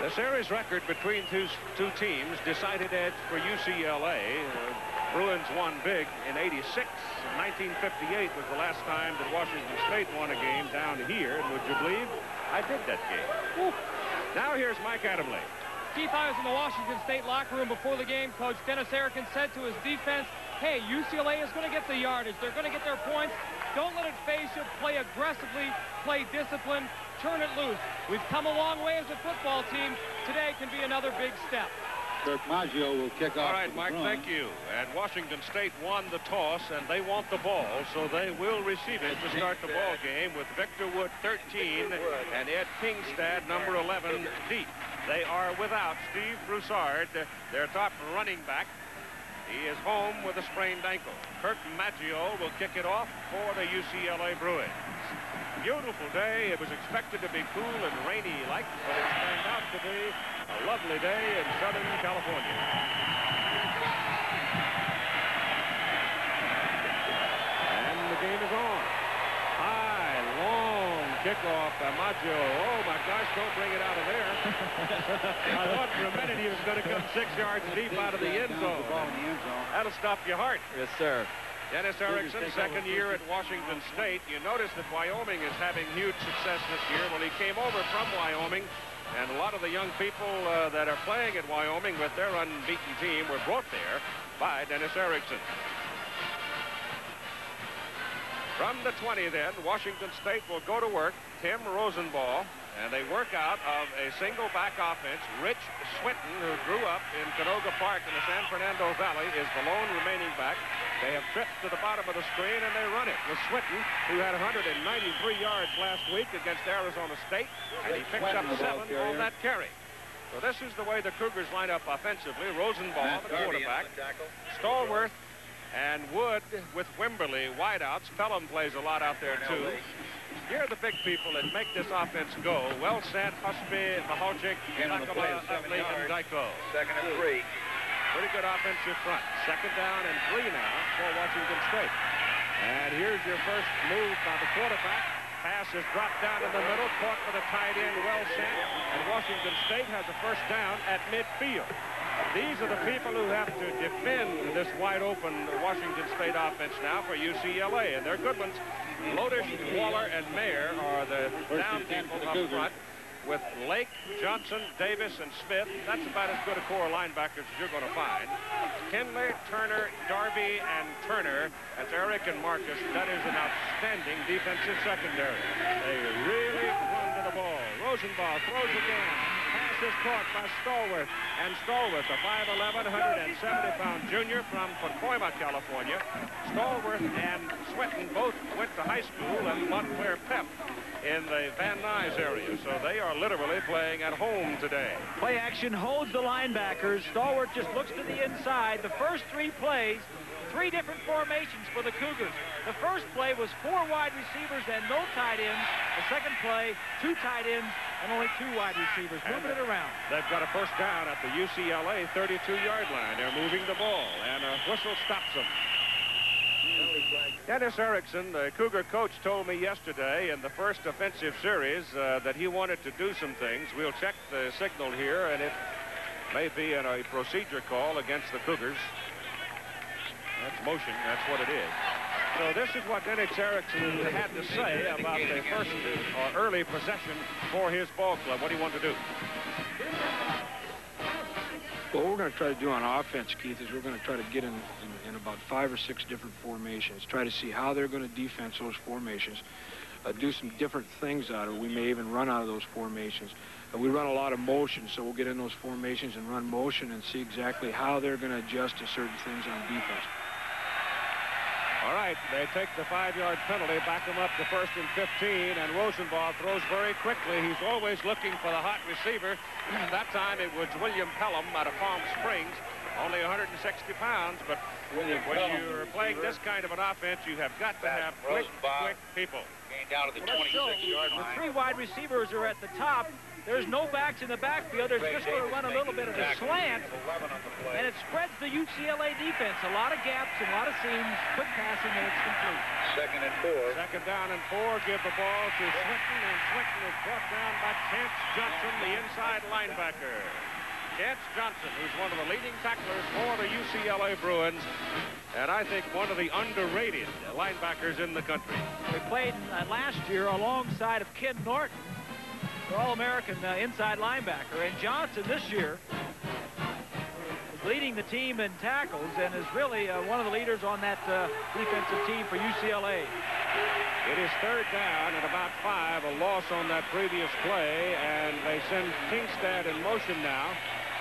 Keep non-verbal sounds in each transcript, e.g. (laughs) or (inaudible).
The series record between two, two teams decided edge for UCLA. Uh, Bruins won big in 86. 1958 was the last time that Washington State won a game down here. And would you believe I did that game? Now here's Mike Adamle. Keith, I was in the Washington State locker room before the game. Coach Dennis Erickson said to his defense, hey, UCLA is going to get the yardage. They're going to get their points. Don't let it faze you. Play aggressively. Play discipline. Turn it loose. We've come a long way as a football team. Today can be another big step. Kirk Maggio will kick off. All right, Mike, front. thank you. And Washington State won the toss, and they want the ball, so they will receive it to start the ball game with Victor Wood 13 and Ed Kingstad number 11 deep. They are without Steve Broussard, their top running back. He is home with a sprained ankle. Kirk Maggio will kick it off for the UCLA Bruins. Beautiful day. It was expected to be cool and rainy like, but it's turned out to be a lovely day in Southern California. And the game is on. High, long kickoff by Maggio. Oh, my gosh, don't bring it out of there. (laughs) I thought for a minute he was going to come six yards deep out of the end zone. That'll stop your heart. Yes, sir. Dennis Erickson, second year at Washington State. You notice that Wyoming is having huge success this year. Well, he came over from Wyoming, and a lot of the young people uh, that are playing at Wyoming with their unbeaten team were brought there by Dennis Erickson. From the 20 then, Washington State will go to work. Tim Rosenbach, and they work out of a single back offense. Rich Swinton, who grew up in Canoga Park in the San Fernando Valley, is the lone remaining back. They have tripped to the bottom of the screen, and they run it with Swinton, who had 193 yards last week against Arizona State, and he picks up seven on that carry. So this is the way the Cougars line up offensively. Rosenbach, the quarterback. Stallworth and Wood with Wimberly wideouts. Pelham plays a lot out there, too. Here are the big people that make this offense go. Wellsant, Husby, Mahojic, Takala, Utley, and Dyko. Second and three. Pretty good offensive front. Second down and three now for Washington State. And here's your first move by the quarterback. Pass is dropped down in the middle, caught for the tight end, well sent. And Washington State has a first down at midfield. These are the people who have to defend this wide open Washington State offense now for UCLA. And they're good ones. Lodish, Waller, and Mayer are the down people up front with Lake, Johnson, Davis, and Smith. That's about as good a core of linebackers as you're going to find. Kinley, Turner, Darby, and Turner. That's Eric and Marcus. That is an outstanding defensive secondary. They really run to the ball. Rosenbach throws again. Is caught by Stallworth. And Stallworth, a 5'11", 170-pound junior from Pacoima, California. Stallworth and Swinton both went to high school at Montclair Prep in the Van Nuys area. So they are literally playing at home today. Play action holds the linebackers. Stallworth just looks to the inside. The first three plays, three different formations for the Cougars. The first play was four wide receivers and no tight ends. The second play, two tight ends and only two wide receivers, moving it around. They've got a first down at the UCLA 32-yard line. They're moving the ball, and a whistle stops them. Dennis Erickson, the Cougar coach, told me yesterday in the first offensive series uh, that he wanted to do some things. We'll check the signal here, and it may be in a procedure call against the Cougars. That's motion. That's what it is. So this is what Dennis Erickson had to say about the first or early possession for his ball club. What do you want to do? What we're going to try to do on offense, Keith, is we're going to try to get in, in, in about five or six different formations, try to see how they're going to defense those formations, uh, do some different things out of it. We may even run out of those formations. Uh, we run a lot of motion, so we'll get in those formations and run motion and see exactly how they're going to adjust to certain things on defense. All right, they take the five-yard penalty, back them up to first and 15, and Rosenbach throws very quickly. He's always looking for the hot receiver. (clears throat) that time it was William Pelham out of Palm Springs. only 160 pounds, but when you're playing this kind of an offense, you have got to have quick, quick people. Down to the 26-yard The line. three wide receivers are at the top. There's no backs in the backfield. They're just going to run a little bit of a slant, 11 on the play. and it spreads the UCLA defense. A lot of gaps, a lot of seams, quick passing, and it's complete. Second and four. Second down and four. Give the ball to Swinton, and Swinton is brought down by Chance Johnson, the inside linebacker. Chance Johnson, who's one of the leading tacklers for the UCLA Bruins, and I think one of the underrated linebackers in the country. They played uh, last year alongside of Ken Norton, All-American uh, inside linebacker. And Johnson this year is leading the team in tackles and is really uh, one of the leaders on that uh, defensive team for UCLA. It is third down and about five, a loss on that previous play, and they send Kingstad in motion now.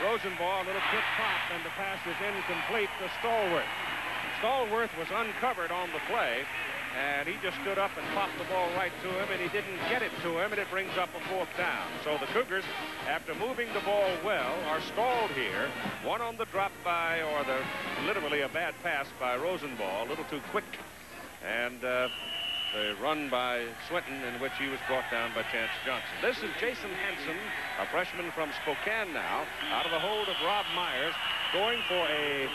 Rosenbach, a little quick pop, and the pass is incomplete to Stallworth. Stallworth was uncovered on the play, and he just stood up and popped the ball right to him, and he didn't get it to him, and it brings up a fourth down. So the Cougars, after moving the ball well, are stalled here. One on the drop by, or the literally a bad pass by Rosenbach, a little too quick, and uh, the run by Swinton, in which he was brought down by Chance Johnson. This is Jason Hanson, a freshman from Spokane now, out of the hold of Rob Myers, going for a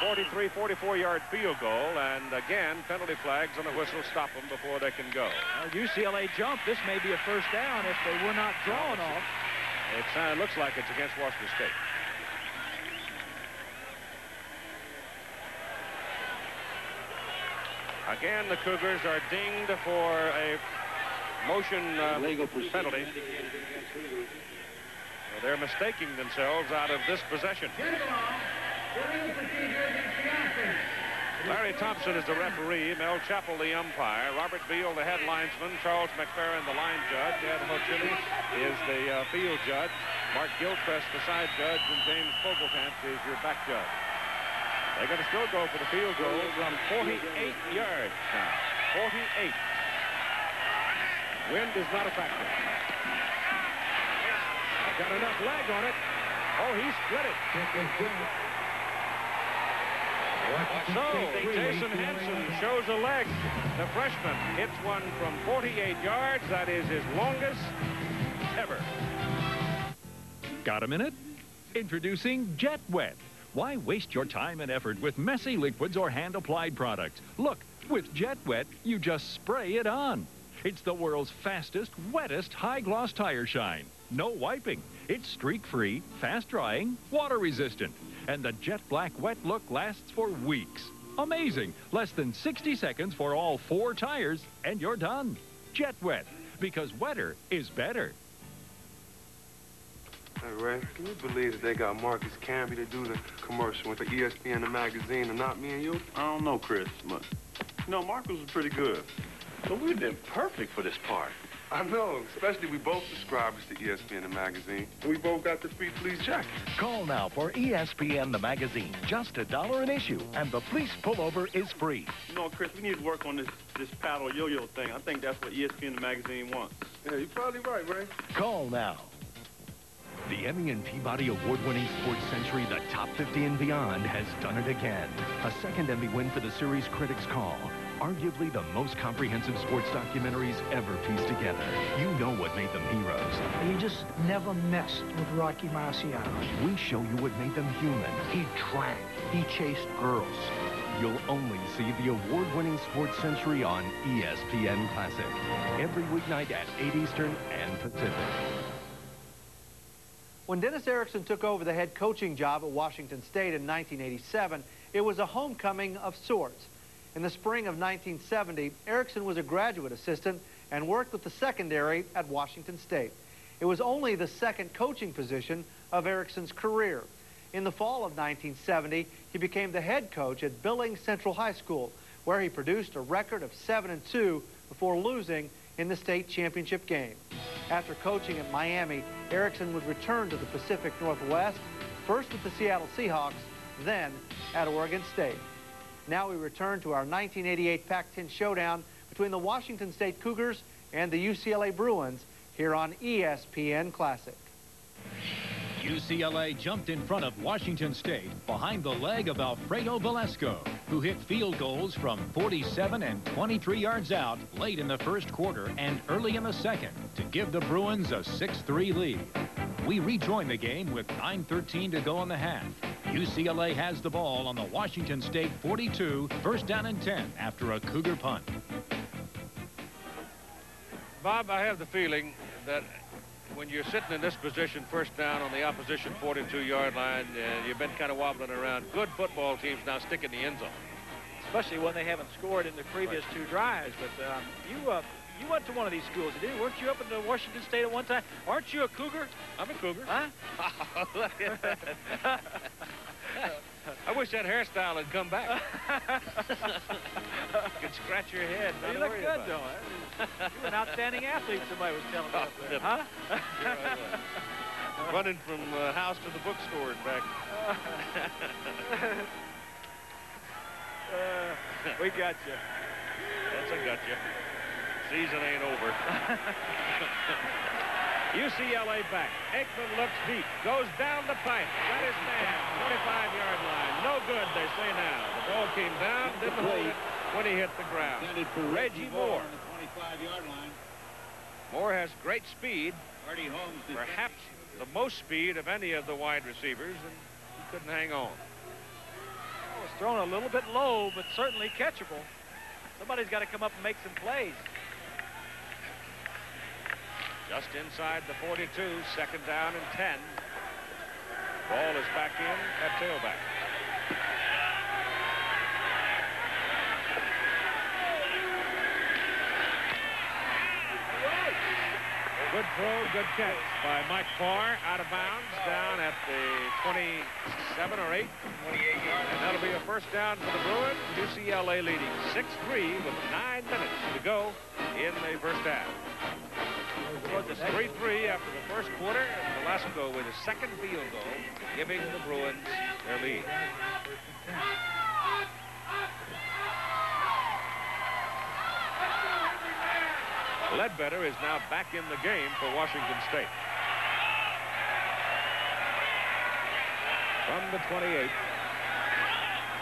43, 44-yard field goal, and again, penalty flags and the whistle stop them before they can go. Well, UCLA jump. This may be a first down if they were not drawn off. It uh, looks like it's against Washington State. Again, the Cougars are dinged for a motion uh, Legal penalty. Well, they're mistaking themselves out of this possession. Larry Thompson is the referee, Mel Chappell the umpire, Robert Beal the head linesman, Charles McFerrin the line judge, Ed Hochuli is the uh, field judge, Mark Gilchrist the side judge, and James Fogelkamp is your back judge. They're going to still go for the field goal from 48 yards now. 48. Wind is not a factor. Got enough leg on it. Oh, he split it. So, Jason Hanson shows a leg. The freshman hits one from 48 yards. That is his longest ever. Got a minute? Introducing Jet Wet. Why waste your time and effort with messy liquids or hand-applied products? Look, with Jet Wet, you just spray it on. It's the world's fastest, wettest high-gloss tire shine. No wiping. It's streak-free, fast-drying, water-resistant. And the jet black wet look lasts for weeks. Amazing. Less than 60 seconds for all four tires, and you're done. Jet Wet. Because wetter is better. Hey, Ray, can you believe that they got Marcus Camby to do the commercial with the ESPN the magazine and not me and you? I don't know, Chris, but you know, Marcus was pretty good. But we've been perfect for this part. I know, especially we both subscribers to ESPN the magazine. We both got the free fleece jacket. Call now for ESPN the magazine. Just a dollar an issue, and the fleece pullover is free. You know, Chris, we need to work on this this paddle yo-yo thing. I think that's what ESPN the magazine wants. Yeah, you're probably right, Ray. Call now. The Emmy and Peabody award-winning sports century, The Top 50 and Beyond, has done it again. A second Emmy win for the series Critics Call. Arguably the most comprehensive sports documentaries ever pieced together. You know what made them heroes. He just never messed with Rocky Marciano. We show you what made them human. He drank. He chased girls. You'll only see the award-winning sports century on E ESPN Classic. Every weeknight at 8 Eastern and Pacific. When Dennis Erickson took over the head coaching job at Washington State in 1987, it was a homecoming of sorts. In the spring of 1970, Erickson was a graduate assistant and worked with the secondary at Washington State. It was only the second coaching position of Erickson's career. In the fall of 1970, he became the head coach at Billings Central High School, where he produced a record of 7 and 2 before losing in the state championship game. After coaching at Miami, Erickson would return to the Pacific Northwest, first with the Seattle Seahawks, then at Oregon State. Now we return to our 1988 Pac-10 showdown between the Washington State Cougars and the UCLA Bruins here on ESPN Classic. UCLA jumped in front of Washington State behind the leg of Alfredo Velasco, who hit field goals from 47 and 23 yards out late in the first quarter and early in the second to give the Bruins a 6-3 lead. We rejoin the game with 9.13 to go in the half. UCLA has the ball on the Washington State 42, first down and 10 after a Cougar punt. Bob, I have the feeling that when you're sitting in this position, first down on the opposition 42-yard line, and you've been kind of wobbling around, good football teams now stick in the end zone. Especially when they haven't scored in the previous right. two drives. But um, you uh, you went to one of these schools, didn't you? Weren't you up in Washington State at one time? Aren't you a Cougar? I'm a Cougar. Huh? (laughs) (laughs) (laughs) I wish that hairstyle had come back. you (laughs) could scratch your head. Not you look good, though. You're an outstanding athlete, somebody was telling me. Oh, huh? sure (laughs) Running from uh, house to the bookstore and back. uh, (laughs) we got you. That's a got you. Season ain't over. UCLA back. Aikman looks deep. Goes down the pipe. Got his man. 25-yard line. No good, they say now. The ball came down. Didn't hold it when he hit the ground. Reggie Moore. On the 25-yard line. Moore has great speed. Perhaps the most speed of any of the wide receivers, and he couldn't hang on. Well, was thrown a little bit low, but certainly catchable. Somebody's got to come up and make some plays. Just inside the 42, second down and 10. Ball is back in at tailback. Good throw, good catch by Mike Farr out of bounds down at the 27 or 8. 28 yards. And that'll be a first down for the Bruins. UCLA leading 6-3 with nine minutes to go in the first half. It's 3-3 after the first quarter. And Velasco with a second field goal, giving the Bruins their lead. Ledbetter is now back in the game for Washington State. From the 28,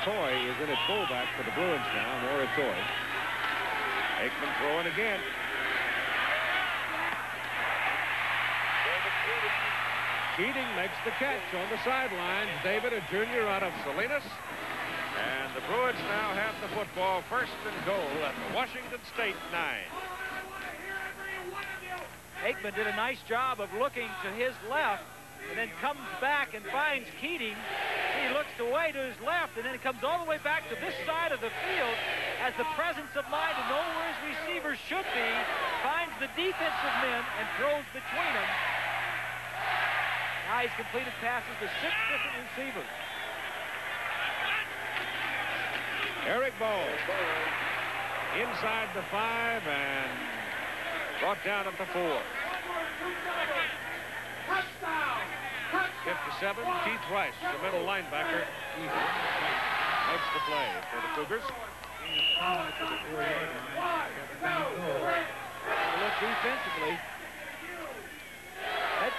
Toy is in at fullback for the Bruins now. Maury Toy. Aikman throwing again. Keating makes the catch on the sidelines. David, a junior out of Salinas. And the Bruins now have the football first and goal at the Washington State nine. Aikman did a nice job of looking to his left and then comes back and finds Keating. He looks away to his left and then comes all the way back to this side of the field has the presence of mind to know where his receivers should be, finds the defensive men and throws between them. He's completed passes to six different receivers. Eric Ball inside the five and brought down at the four. 57, Keith Rice, the middle linebacker, makes the play for the Cougars. Look defensively.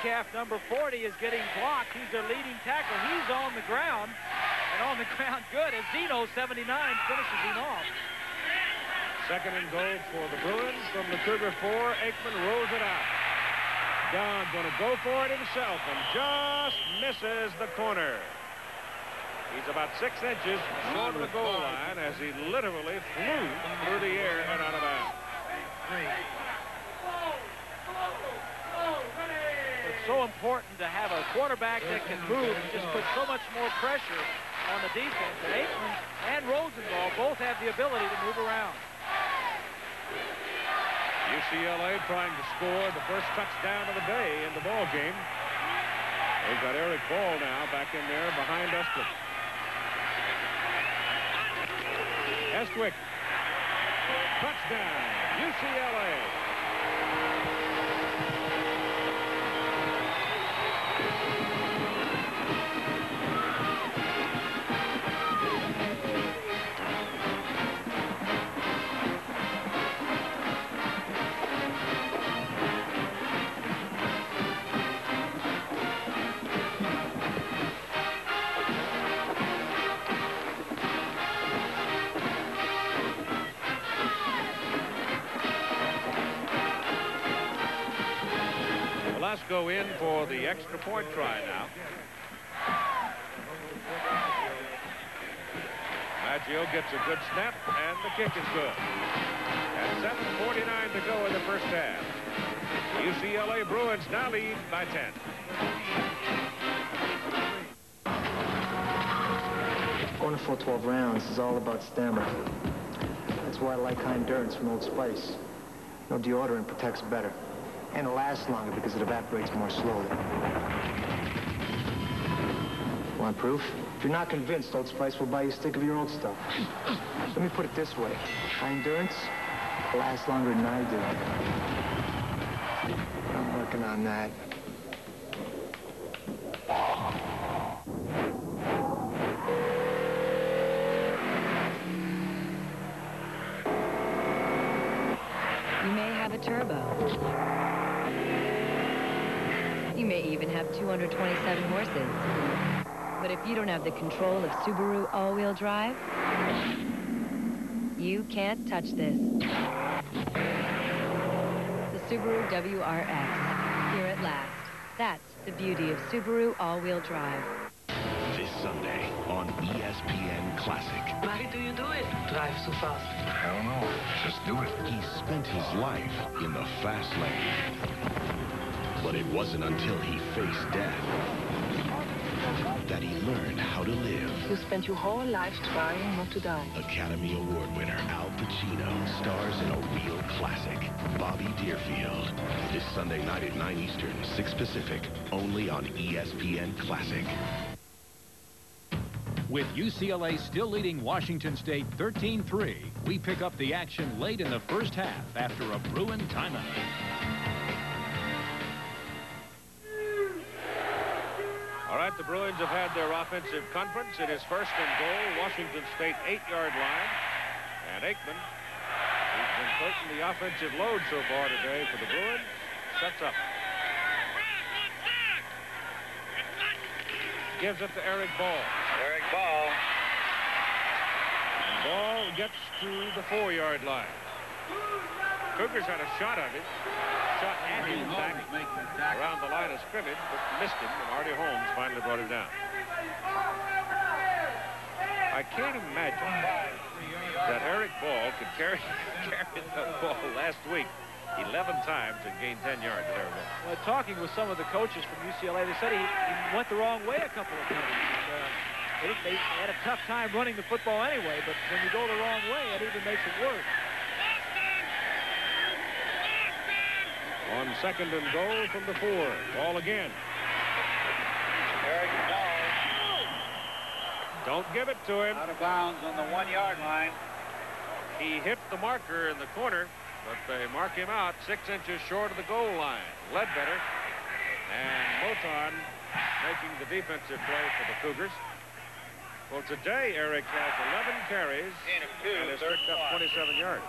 Metcalf, number 40, is getting blocked. He's their leading tackle. He's on the ground, and on the (laughs) ground good as Zeno, 79, finishes him off. Second and goal for the Bruins from the Cougar 4. Aikman rolls it out. Don going to go for it himself and just misses the corner. He's about six inches short of the goal line as he literally flew through the air and out of bounds. So important to have a quarterback that can move and just put so much more pressure on the defense. And Aikman and Rosenthal both have the ability to move around. UCLA trying to score the first touchdown of the day in the ball game. They've got Eric Ball now back in there behind Estwick. Estwick. Touchdown, for the extra point try now. Maggio gets a good snap, and the kick is good. And 7.49 to go in the first half. UCLA Bruins now lead by 10. Going for 12 rounds is all about stamina. That's why I like high endurance from Old Spice. No deodorant protects better. And lasts longer because it evaporates more slowly. Want proof? If you're not convinced, Old Spice will buy you a stick of your old stuff. Let me put it this way. High endurance lasts longer than I do. I'm working on that. You may have a turbo. You may even have 227 horses. But if you don't have the control of Subaru all-wheel drive, you can't touch this. The Subaru WRX, here at last. That's the beauty of Subaru all-wheel drive. This Sunday on ESPN Classic. Why do you do it? Drive so fast. I don't know. Just do it. He spent his life in the fast lane. But it wasn't until he faced death that he learned how to live. You spent your whole life trying not to die. Academy Award winner Al Pacino stars in a real classic, Bobby Deerfield. This Sunday night at 9 Eastern, 6 Pacific, only on E ESPN Classic. With UCLA still leading Washington State 13-3, we pick up the action late in the first half after a Bruin timeout. The Bruins have had their offensive conference. It is first and goal, Washington State eight-yard line. And Aikman, who's been taking the offensive load so far today for the Bruins, sets up. Gives it to Eric Ball. Eric Ball. And Ball gets to the four-yard line. Cougars had a shot at him. Shot back around the line of scrimmage, but missed him, and Artie Holmes finally brought him down. I can't imagine that Eric Ball could carry, (laughs) carry the ball last week 11 times and gain 10 yards at Arizona. Well, talking with some of the coaches from UCLA, they said he, he went the wrong way a couple of times. And, uh, they, they had a tough time running the football anyway, but when you go the wrong way, it even makes it worse. On second and goal from the four. Ball again. Don't give it to him. Out of bounds on the one-yard line. He hit the marker in the corner, but they mark him out six inches short of the goal line. Ledbetter and Moton making the defensive play for the Cougars. Well, today Eric has 11 carries and has picked up 27 yards.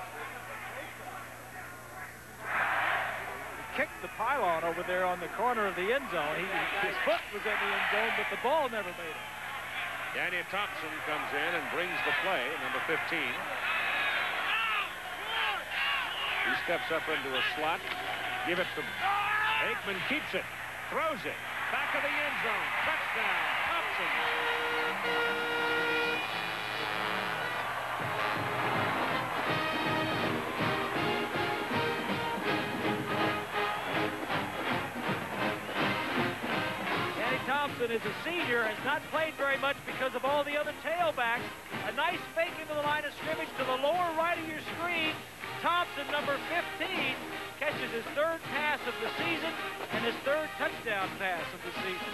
Kicked the pylon over there on the corner of the end zone. He, his foot was in the end zone, but the ball never made it. Danny Thompson comes in and brings the play, number 15. He steps up into a slot. Give it to Aikman, keeps it, throws it, back of the end zone, touchdown, Thompson. Is a senior, has not played very much because of all the other tailbacks. A nice fake into the line of scrimmage to the lower right of your screen. Thompson, number 15, catches his third pass of the season and his third touchdown pass of the season.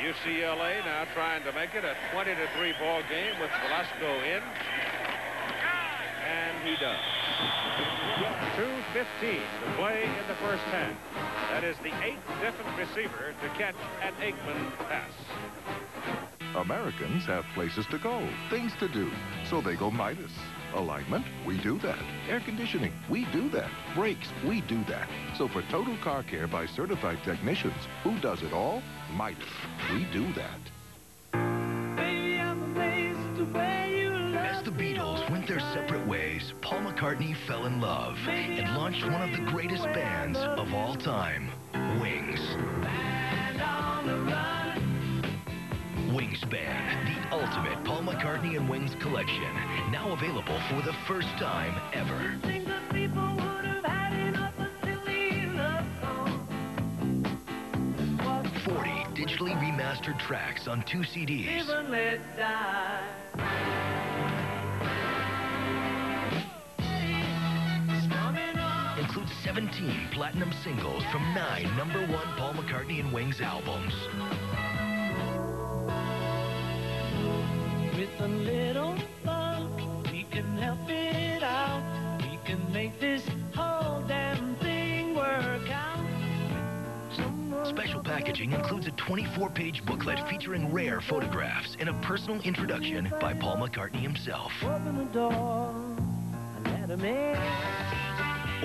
UCLA now trying to make it a 20 to 3 ball game with Velasco in. And he does. 2.15 to play in the first half. That is the eighth different receiver to catch an Aikman pass. Americans have places to go, things to do, so they go Midas. Alignment, we do that. Air conditioning, we do that. Brakes, we do that. So for total car care by certified technicians, who does it all? Midas. We do that. As the Beatles went their separate Paul McCartney fell in love and launched one of the greatest bands of all time, Wings. Wingspan, the ultimate Paul McCartney and Wings collection, now available for the first time ever. 40 digitally remastered tracks on two CDs. Includes 17 platinum singles from nine number one Paul McCartney and Wings albums. With a little love, we can help it out. We can make this whole damn thing work out. Special packaging includes a 24-page booklet featuring rare photographs and a personal introduction by Paul McCartney himself.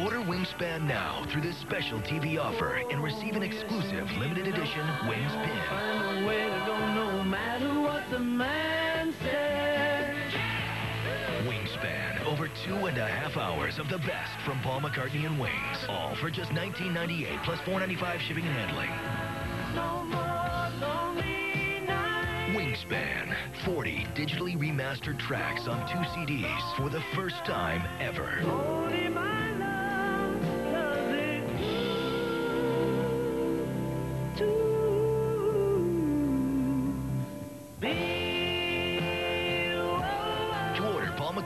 Order Wingspan now through this special TV offer and receive an exclusive limited edition Wings pin. Find a way to go no matter what the man says. Wingspan, over two and a half hours of the best from Paul McCartney and Wings. All for just $19.98 plus $4.95 shipping and handling. No more lonely nights. Wingspan, 40 digitally remastered tracks on two CDs for the first time ever.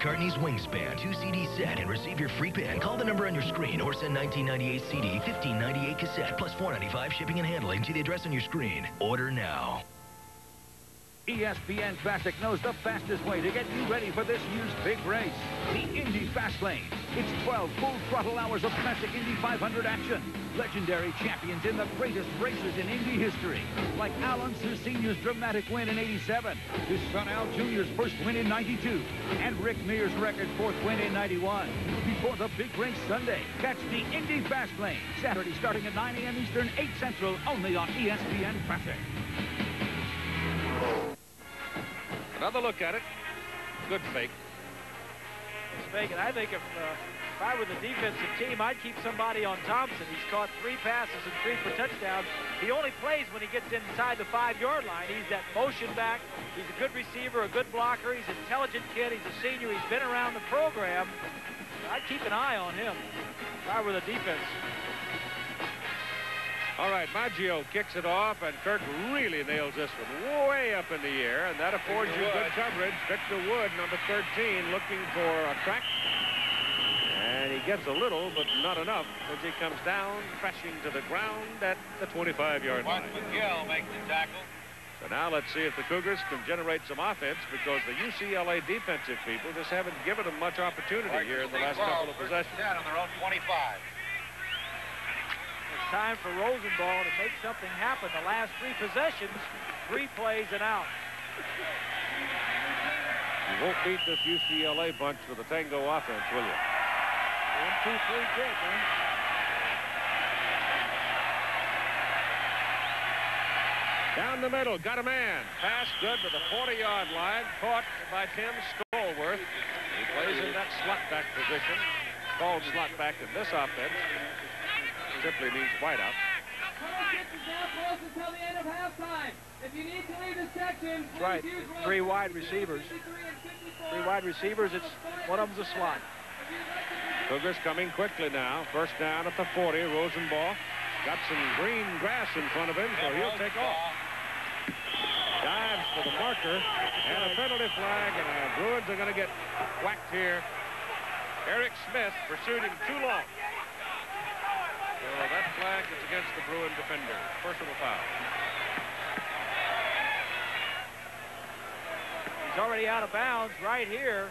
McCartney's Wingspan 2 CD set and receive your free pin, call the number on your screen or send 1998 CD, 1598 cassette, plus 495 shipping and handling to the address on your screen. Order now. ESPN Classic knows the fastest way to get you ready for this year's big race, the Indy Fast Lane. It's 12 full throttle hours of classic Indy 500 action. Legendary champions in the greatest races in Indy history, like Alan Unser Sr.'s dramatic win in 87, his son Al Jr.'s first win in 92, and Rick Mears' record fourth win in 91. Before the big race Sunday, catch the Indy Fast Lane, Saturday starting at 9 a.m. Eastern, 8 Central, only on ESPN Classic. Another look at it. Good fake. It's fake, and I think if, uh, if I were the defensive team, I'd keep somebody on Thompson. He's caught three passes and three for touchdowns. He only plays when he gets inside the five-yard line. He's that motion back. He's a good receiver, a good blocker. He's an intelligent kid. He's a senior. He's been around the program. I'd keep an eye on him if I were the defense. All right, Maggio kicks it off, and Kirk really nails this one way up in the air, and that affords you good coverage. Victor Wood, number 13, looking for a crack. And he gets a little, but not enough, as he comes down, crashing to the ground at the 25-yard line. McGill makes the tackle. So now let's see if the Cougars can generate some offense, because the UCLA defensive people just haven't given them much opportunity here in the last couple of possessions. On their own 25. It's time for Rosenbach to make something happen. The last three possessions, three plays and out. You won't beat this UCLA bunch with a tango offense, will you? One, two, three, kick, man. Down the middle, got a man. Pass good to the 40-yard line. Caught by Tim Stallworth. He plays in that slot back position. Called slot back in this offense. Simply means wideout. until the end of halftime. If you need to leave the section, right. Three wide receivers. Three wide receivers. It's one of them's a slot. Cougars coming quickly now. First down at the 40. Rosenbach got some green grass in front of him, so he'll take off. Dives for the marker, and a penalty flag, and the Bruins are going to get whacked here. Eric Smith pursued him too long. That flag is against the Bruin defender. Personal foul. He's already out of bounds right here.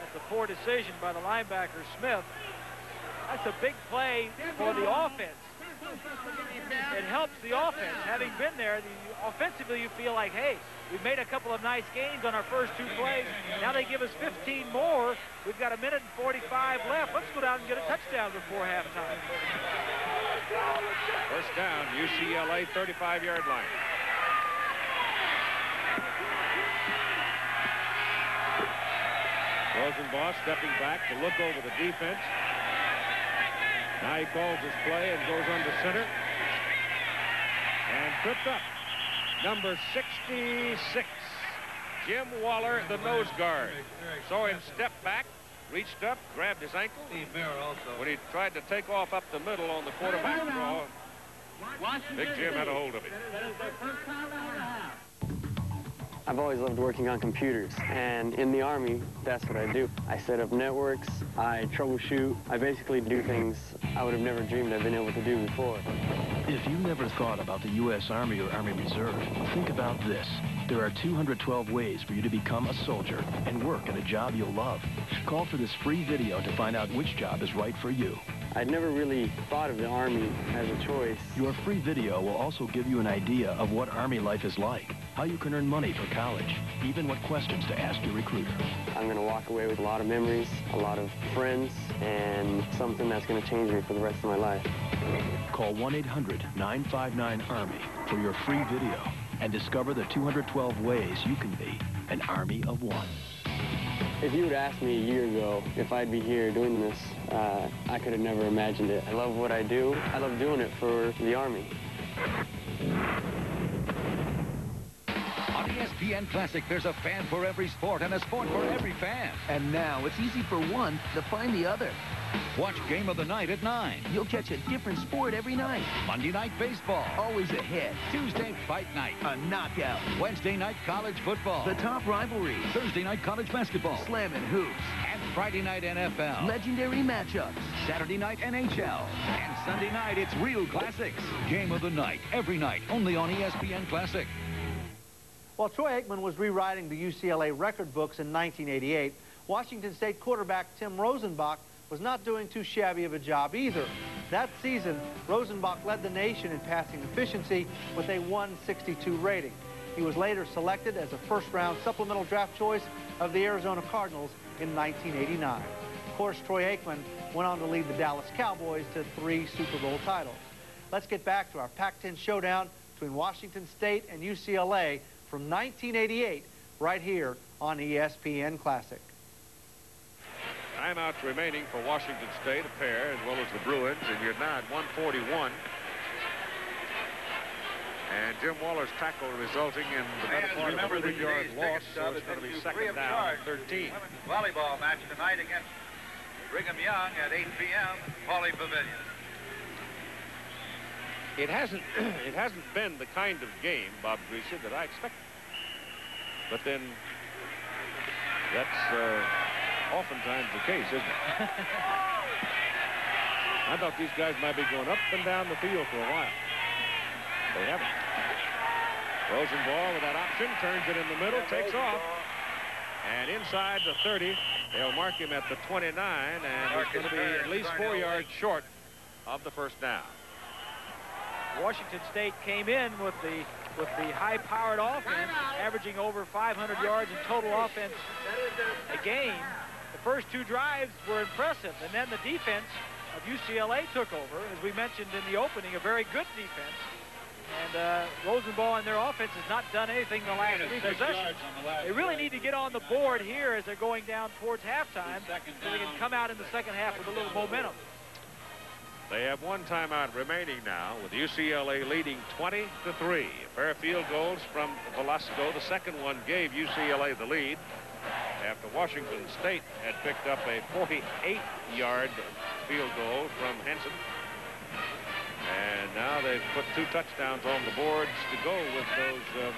That's a poor decision by the linebacker, Smith. That's a big play for the offense. It helps the offense. Having been there, the, offensively you feel like, hey, we've made a couple of nice gains on our first two plays. Now they give us 15 more. We've got a minute and 45 left. Let's go down and get a touchdown before halftime. First down, UCLA 35-yard line. Rosenbach stepping back to look over the defense. Now he calls his play and goes under center. And tripped up. Number 66. Jim Waller, the nose guard. Saw him step back, reached up, grabbed his ankle. When he tried to take off up the middle on the quarterback draw, Big Jim had a hold of him. I've always loved working on computers, and in the Army, that's what I do. I set up networks, I troubleshoot, I basically do things I would have never dreamed I've been able to do before. If you never thought about the U.S. Army or Army Reserve, think about this. There are 212 ways for you to become a soldier and work at a job you'll love. Call for this free video to find out which job is right for you. I'd never really thought of the Army as a choice. Your free video will also give you an idea of what Army life is like, how you can earn money for college, even what questions to ask your recruiter. I'm going to walk away with a lot of memories, a lot of friends, and something that's going to change me for the rest of my life. Call 1-800-959-ARMY for your free video and discover the 212 ways you can be an Army of One. If you had asked me a year ago if I'd be here doing this, uh, I could have never imagined it. I love what I do. I love doing it for the Army. ESPN Classic, there's a fan for every sport and a sport for every fan. And now it's easy for one to find the other. Watch Game of the Night at 9. You'll catch a different sport every night. Monday Night Baseball. Always a hit. Tuesday Fight Night. A knockout. Wednesday Night College Football. The top rivalry. Thursday Night College Basketball. Slam and hoops. And Friday Night NFL. Legendary matchups. Saturday Night NHL. And Sunday night, it's real classics. Game of the Night. Every night. Only on ESPN Classic. While Troy Aikman was rewriting the UCLA record books in 1988, Washington State quarterback Tim Rosenbach was not doing too shabby of a job either. That season, Rosenbach led the nation in passing efficiency with a 162 rating. He was later selected as a first-round supplemental draft choice of the Arizona Cardinals in 1989. Of course, Troy Aikman went on to lead the Dallas Cowboys to three Super Bowl titles. Let's get back to our Pac-10 showdown between Washington State and UCLA from 1988 right here on ESPN Classic. Timeouts remaining for Washington State, a pair, as well as the Bruins, and you're now at 141. And Jim Waller's tackle resulting in the better part of a 100-yard loss, so it's going to be second down and 13. Volleyball match tonight against Brigham Young at 8 p.m. Pauley Pavilion. It hasn't (clears throat) it hasn't been the kind of game, Bob Griese, that I expected. But then that's uh, oftentimes the case, isn't it? (laughs) I thought these guys might be going up and down the field for a while. They haven't. Rosenbach with that option, turns it in the middle, takes off. And inside the 30, they'll mark him at the 29, and he's going to be at least four yards short of the first down. Washington State came in with the with the high-powered offense, averaging over 500 yards in total offense a game. The first two drives were impressive, and then the defense of UCLA took over. As we mentioned in the opening, a very good defense. And uh, Rosenbach and their offense has not done anything the last three possessions. They really need to get on the board here as they're going down towards halftime so they can come out in the second half with a little momentum. They have one timeout remaining now with UCLA leading 20 to 3. A pair of field goals from Velasco. The second one gave UCLA the lead after Washington State had picked up a 48-yard field goal from Hanson. And now they've put two touchdowns on the boards to go with those uh,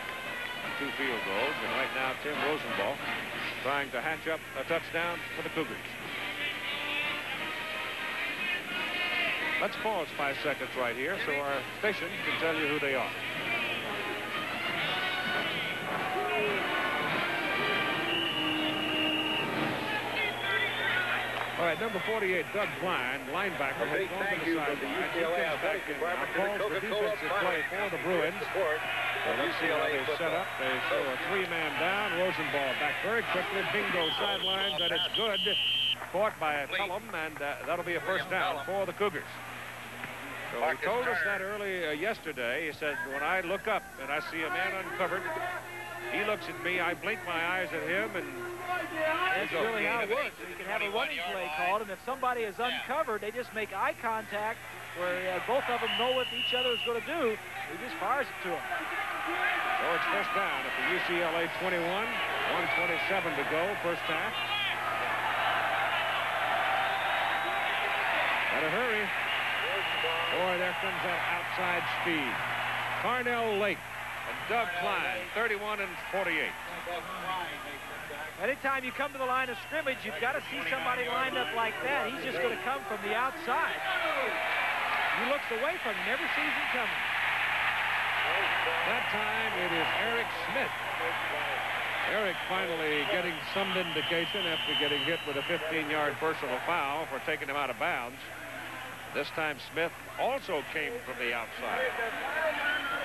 two field goals. And right now, Tim Rosenbach trying to hatch up a touchdown for the Cougars. Let's pause five seconds right here so our station can tell you who they are. All right, number 48, Doug Klein, linebacker, has gone to the sideline. He comes back in now, calls the defensive play for the Bruins. So let's see how they set up. They show a three-man down. Rosenbach back very quickly. Bingo sidelines, and it's good. Caught by Pelham, and uh, that'll be a first down for the Cougars. So he told us that early uh, yesterday. He said, when I look up and I see a man uncovered, he looks at me, I blink my eyes at him, and That's really how it works. You can have a running play called, and if somebody is uncovered, they just make eye contact where uh, both of them know what each other is going to do. He just fires it to them. So it's first down at the UCLA 21, 127 to go, first half. Gotta hurry. Boy, there comes that outside speed. Carnell Lake and Doug Klein, 31 and 48. Anytime you come to the line of scrimmage, you've got to see somebody lined up like that. He's just going to come from the outside. He looks away from him, never sees him coming. That time it is Eric Smith. Eric finally getting some vindication after getting hit with a 15-yard personal foul for taking him out of bounds. This time Smith also came from the outside.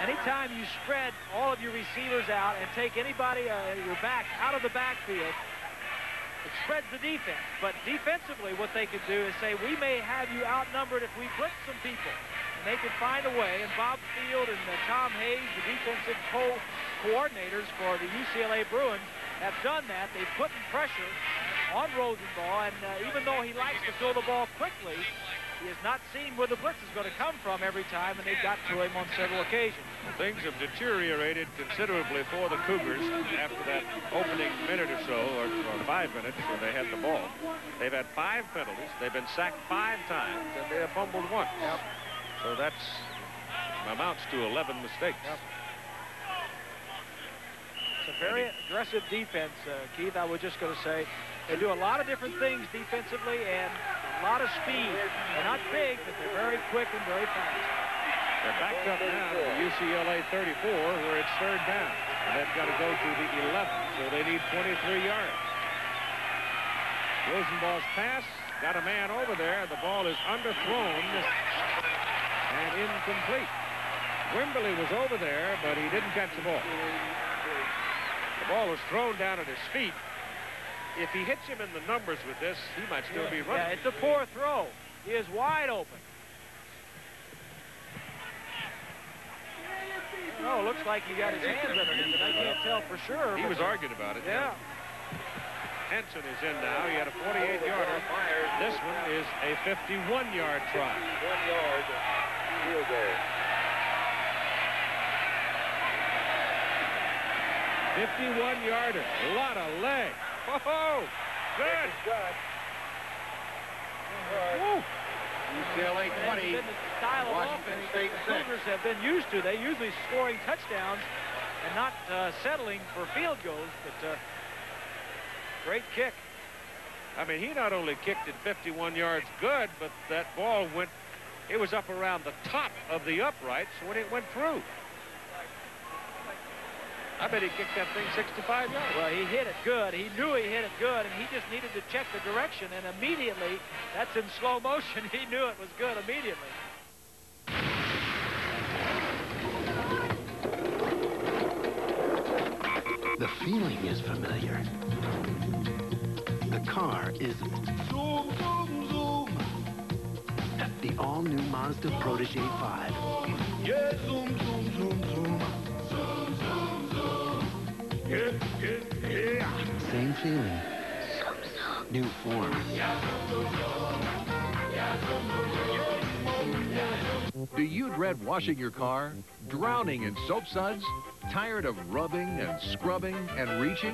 Anytime you spread all of your receivers out and take anybody, uh, your back, out of the backfield, it spreads the defense. But defensively, what they could do is say, we may have you outnumbered if we blitz some people. And they could find a way. And Bob Field and uh, Tom Hayes, the defensive co-coordinators for the UCLA Bruins, have done that. They've put pressure on Rosenbach. And uh, even though he likes to throw the ball quickly, he has not seen where the blitz is going to come from every time, and they've got to him on several occasions. Things have deteriorated considerably for the Cougars after that opening minute or so, or, or five minutes when they had the ball. They've had five penalties. They've been sacked five times, and they have fumbled once. Yep. So that's amounts to 11 mistakes. Yep. It's a very aggressive defense, uh, Keith. I was just going to say they do a lot of different things defensively and a lot of speed. They're not big, but they're very quick and very fast. They're backed up now to the UCLA 34, where it's third down. And they've got to go to the 11, so they need 23 yards. Rosenbach's pass, got a man over there. The ball is underthrown and incomplete. Wimberly was over there, but he didn't catch the ball. The ball was thrown down at his feet. If he hits him in the numbers with this, he might still be running. Yeah, it's a poor throw. He is wide open. No, it looks like he got his hands underneath it. I can't tell for sure. He was arguing about it. Yeah. Hanson is in now. He had a 48-yarder. This one is a 51-yard try. One yard field goal. 51-yarder. A lot of leg. Oh, good. Woo. UCLA 20. That's been the style of Washington offense State the six. Cougars have been used to. They usually scoring touchdowns and not uh, settling for field goals, but uh, great kick. I mean, he not only kicked it 51 yards good, but that ball went, it was up around the top of the uprights when it went through. I bet he kicked that thing 65 yards. Well, he hit it good. He knew he hit it good, and he just needed to check the direction, and immediately, that's in slow motion, (laughs) he knew it was good immediately. The feeling is familiar. The car isn't. Zoom, zoom, zoom. The all-new Mazda Protege 5. Yeah, zoom, zoom, zoom, zoom. Zoom, Same feeling. New form. Do you dread washing your car? Drowning in soap suds? Tired of rubbing and scrubbing and reaching?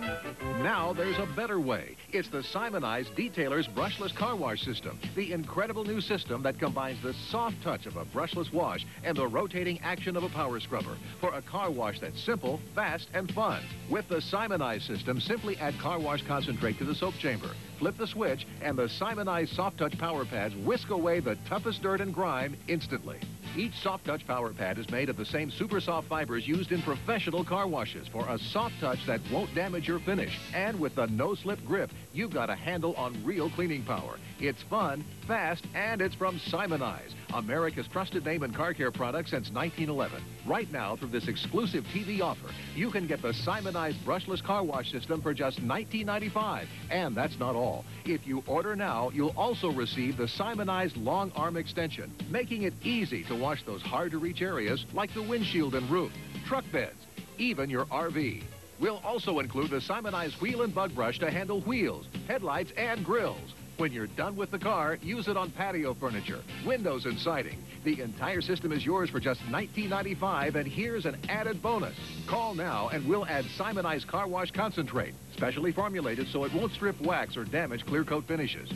Now there's a better way. It's the Simonized Detailer's Brushless Car Wash System, the incredible new system that combines the soft touch of a brushless wash and the rotating action of a power scrubber for a car wash that's simple, fast, and fun. With the Simonized system, simply add car wash concentrate to the soap chamber, flip the switch, and the Simonized Soft Touch Power Pads whisk away the toughest dirt and grime instantly. Each Soft Touch Power Pad is made of the same super soft fibers used in professional car washes for a soft touch that won't damage your finish. And with the no-slip grip, you've got a handle on real cleaning power. It's fun, fast, and it's from Simonize, America's trusted name in car care products since 1911. Right now, through this exclusive TV offer, you can get the Simonize brushless car wash system for just $19.95. And that's not all. If you order now, you'll also receive the Simonize long arm extension, making it easy to wash those hard-to-reach areas like the windshield and roof, truck beds, even your RV. We'll also include the Simonized wheel and bug brush to handle wheels, headlights, and grills. When you're done with the car, use it on patio furniture, windows, and siding. The entire system is yours for just $19.95, and here's an added bonus. Call now, and we'll add Simonized Car Wash Concentrate, specially formulated so it won't strip wax or damage clear coat finishes.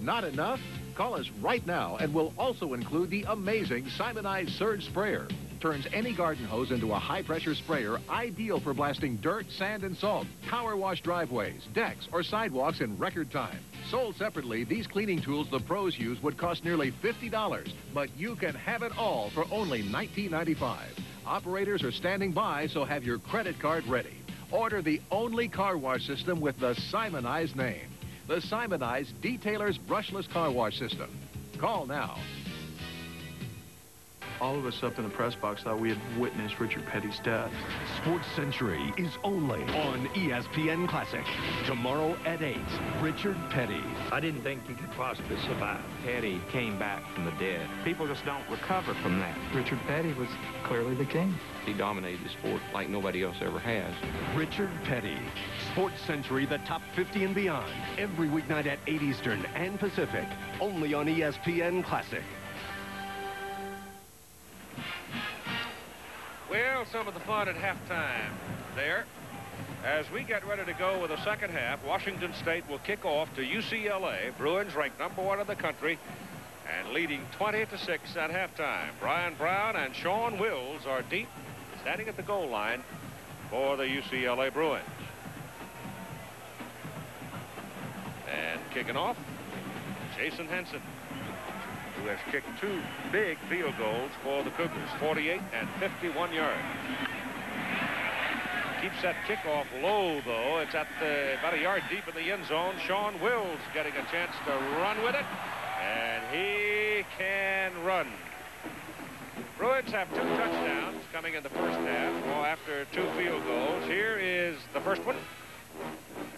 Not enough? Call us right now, and we'll also include the amazing Simonized Surge Sprayer. Turns any garden hose into a high-pressure sprayer ideal for blasting dirt, sand, and salt. Power wash driveways, decks, or sidewalks in record time. Sold separately, these cleaning tools the pros use would cost nearly $50, but you can have it all for only $19.95. Operators are standing by, so have your credit card ready. Order the only car wash system with the Simonized name. The Simonized Detailer's Brushless Car Wash System. Call now. All of us up in the press box thought we had witnessed Richard Petty's death. Sports Century is only on ESPN Classic. Tomorrow at 8, Richard Petty. I didn't think he could possibly survive. Petty came back from the dead. People just don't recover from that. Richard Petty was clearly the king. He dominated the sport like nobody else ever has. Richard Petty. Sports Century, the top 50 and beyond. Every weeknight at 8 Eastern and Pacific. Only on ESPN Classic. Well, some of the fun at halftime there. As we get ready to go with the second half, Washington State will kick off to UCLA. Bruins ranked number one in the country and leading 20 to 6 at halftime. Brian Brown and Sean Wills are deep, standing at the goal line for the UCLA Bruins. And kicking off, Jason Hanson who has kicked two big field goals for the Cougars, 48 and 51 yards. Keeps that kickoff low, though. It's at the, about a yard deep in the end zone. Sean Wills getting a chance to run with it, and he can run. Bruins have two touchdowns coming in the first half well, after two field goals. Here is the first one.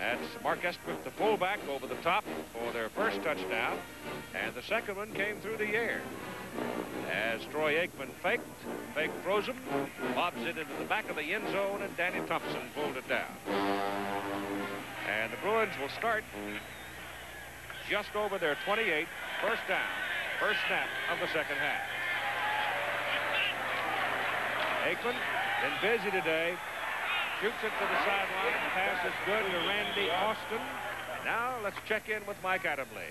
That's Mark Estwick, the fullback, over the top for their first touchdown. And the second one came through the air. As Troy Aikman faked, fake throws him, lobs it into the back of the end zone, and Danny Thompson pulled it down. And the Bruins will start just over their 28, first down, first snap of the second half. Aikman been busy today, Shoots it to the sideline. Pass is good to Randy Austin. And now let's check in with Mike Adamle.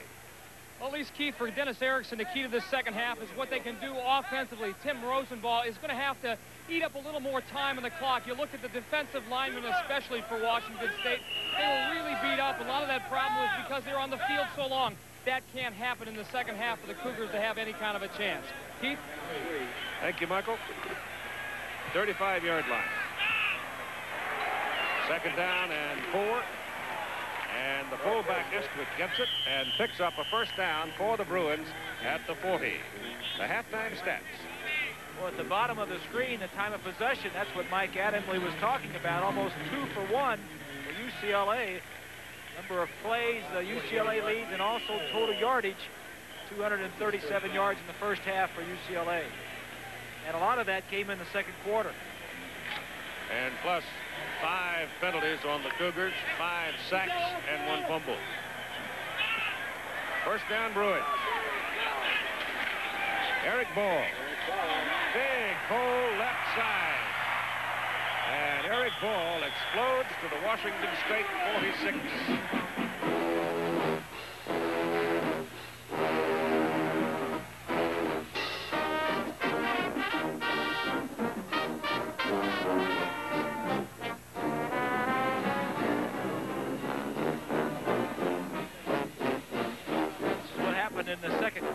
Well, at least key for Dennis Erickson, the key to this second half is what they can do offensively. Tim Rosenbach is going to have to eat up a little more time on the clock. You look at the defensive linemen, especially for Washington State. They were really beat up. A lot of that problem was because they were on the field so long. That can't happen in the second half for the Cougars to have any kind of a chance. Keith? Thank you, Michael. 35-yard line. Second down and four. And the fullback Estwick gets it and picks up a first down for the Bruins at the 40. The halftime stats. Well, at the bottom of the screen, the time of possession, that's what Mike Adamle was talking about. Almost two for one for UCLA. Number of plays, the UCLA leads, and also total yardage. 237 yards in the first half for UCLA. And a lot of that came in the second quarter. And plus Five penalties on the Cougars, five sacks, and one fumble. First down, Bruins. Eric Ball. Big hole left side. And Eric Ball explodes to the Washington State 46.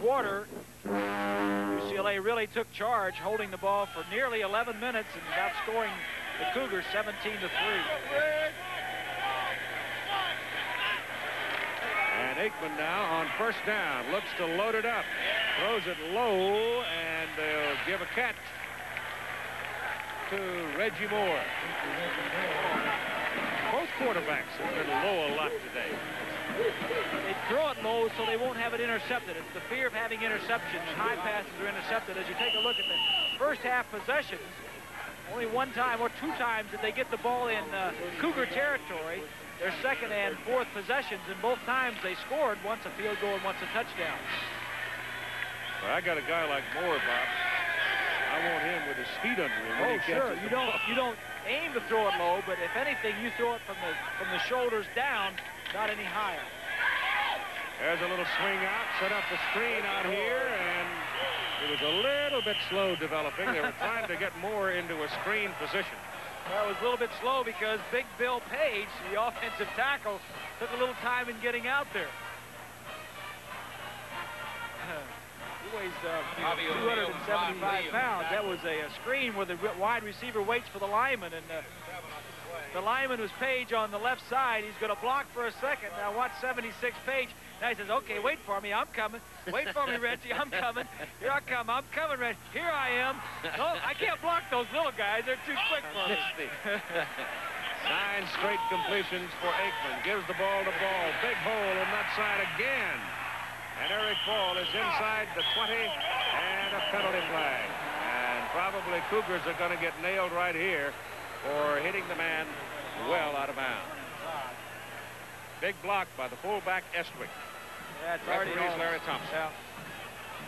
Quarter. UCLA really took charge, holding the ball for nearly 11 minutes and outscoring the Cougars 17 to 3. And Aikman now on first down looks to load it up, throws it low, and they'll give a catch to Reggie Moore. Both quarterbacks have been low a lot today. They throw it low so they won't have it intercepted. It's the fear of having interceptions. High passes are intercepted. As you take a look at the first half possessions, only one time or two times did they get the ball in uh, Cougar territory. Their second and fourth possessions, and both times they scored once a field goal and once a touchdown. Well, I got a guy like Moore, Bob. I want him with his feet under him. when Oh, he sure. You don't ball. you don't aim to throw it low, but if anything, you throw it from the from the shoulders down, not any higher. There's a little swing out, set up the screen out here, and it was a little bit slow developing. They were (laughs) trying to get more into a screen position. Well, it was a little bit slow because Big Bill Page, the offensive tackle, took a little time in getting out there. (sighs) He weighs uh, 275 pounds. That was a, a screen where the wide receiver waits for the lineman, and uh, the lineman was Page on the left side. He's going to block for a second. Now watch 76 Page. Now he says, okay, wait for me. I'm coming. Wait for me, Reggie. I'm coming. Here I come. I'm coming, Reggie. Here I am. No, I can't block those little guys. They're too quick for me. Nine straight completions for Aikman. Gives the ball to Ball. Big hole on that side again. And Eric Ball is inside the 20 and a penalty flag. And probably Cougars are going to get nailed right here for hitting the man well out of bounds. Big block by the fullback Estwick. That's already Referee's on. Larry Thompson. Yeah.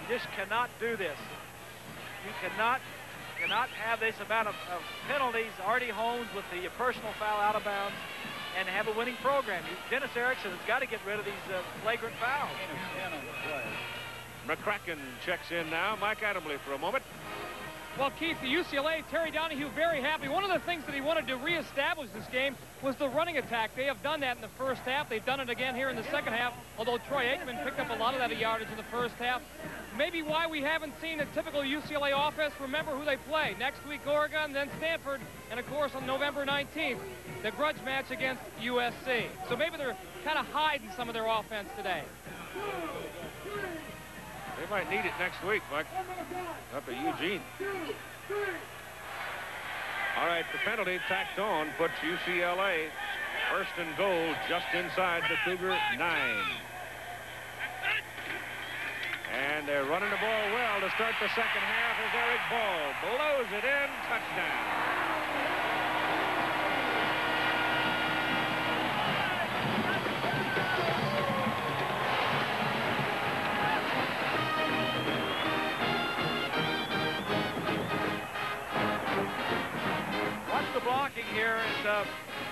You just cannot do this. You cannot cannot have this amount of, of penalties. Artie Holmes with the personal foul out of bounds and have a winning program. You- Dennis Erickson has got to get rid of these uh, flagrant fouls. McCracken checks in now. Mike Adamle for a moment. Well, Keith, the UCLA, Terry Donahue, very happy. One of the things that he wanted to reestablish this game was the running attack. They have done that in the first half. They've done it again here in the second half, although Troy Aikman picked up a lot of that yardage in the first half. Maybe why we haven't seen a typical UCLA offense. Remember who they play. Next week, Oregon, then Stanford, and of course on November 19th, the grudge match against USC. So maybe they're kind of hiding some of their offense today. They might need it next week, Mike. Up at Eugene. All right, the penalty tacked on puts UCLA first and goal just inside the Cougar nine. And they're running the ball well to start the second half as Eric Ball blows it in, touchdown. Here. And, uh,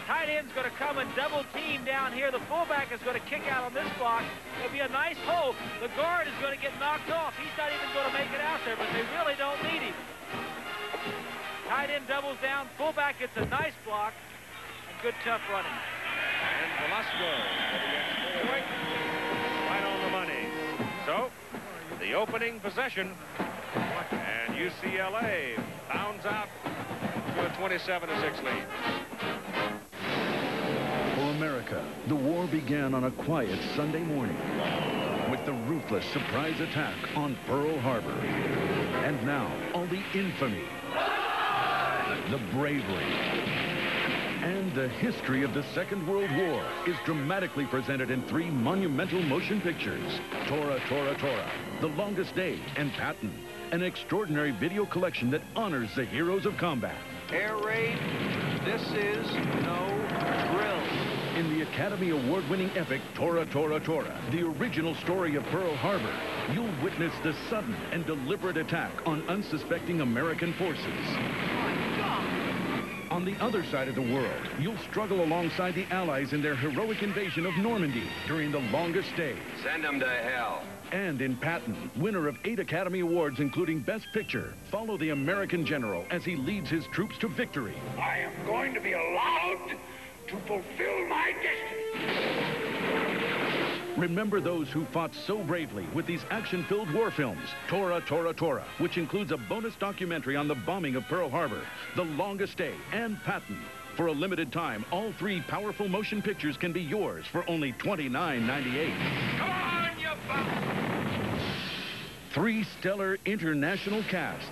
tight end's going to come and double team down here. The fullback is going to kick out on this block. It'll be a nice hole. The guard is going to get knocked off. He's not even going to make it out there, but they really don't need him. Tight end doubles down. Fullback gets a nice block. And good tough running. And Velasco the. Right on the money. So, the opening possession. And UCLA pounds out to a 27-6 lead. For America, the war began on a quiet Sunday morning with the ruthless surprise attack on Pearl Harbor. And now, all the infamy, the bravery, and the history of the Second World War is dramatically presented in three monumental motion pictures. Tora, Tora, Tora, The Longest Day, and Patton, an extraordinary video collection that honors the heroes of combat. Air raid, this is no drill. In the Academy Award-winning epic Tora Tora Tora, the original story of Pearl Harbor, you'll witness the sudden and deliberate attack on unsuspecting American forces. Oh On the other side of the world, you'll struggle alongside the Allies in their heroic invasion of Normandy during the longest day. Send them to hell. And in Patton, winner of eight Academy Awards, including Best Picture, follow the American general as he leads his troops to victory. I am going to be allowed to fulfill my destiny. Remember those who fought so bravely with these action-filled war films, Tora, Tora, Tora, which includes a bonus documentary on the bombing of Pearl Harbor, The Longest Day, and Patton. For a limited time, all three powerful motion pictures can be yours for only $29.98. Come on, you bum! Three stellar international casts.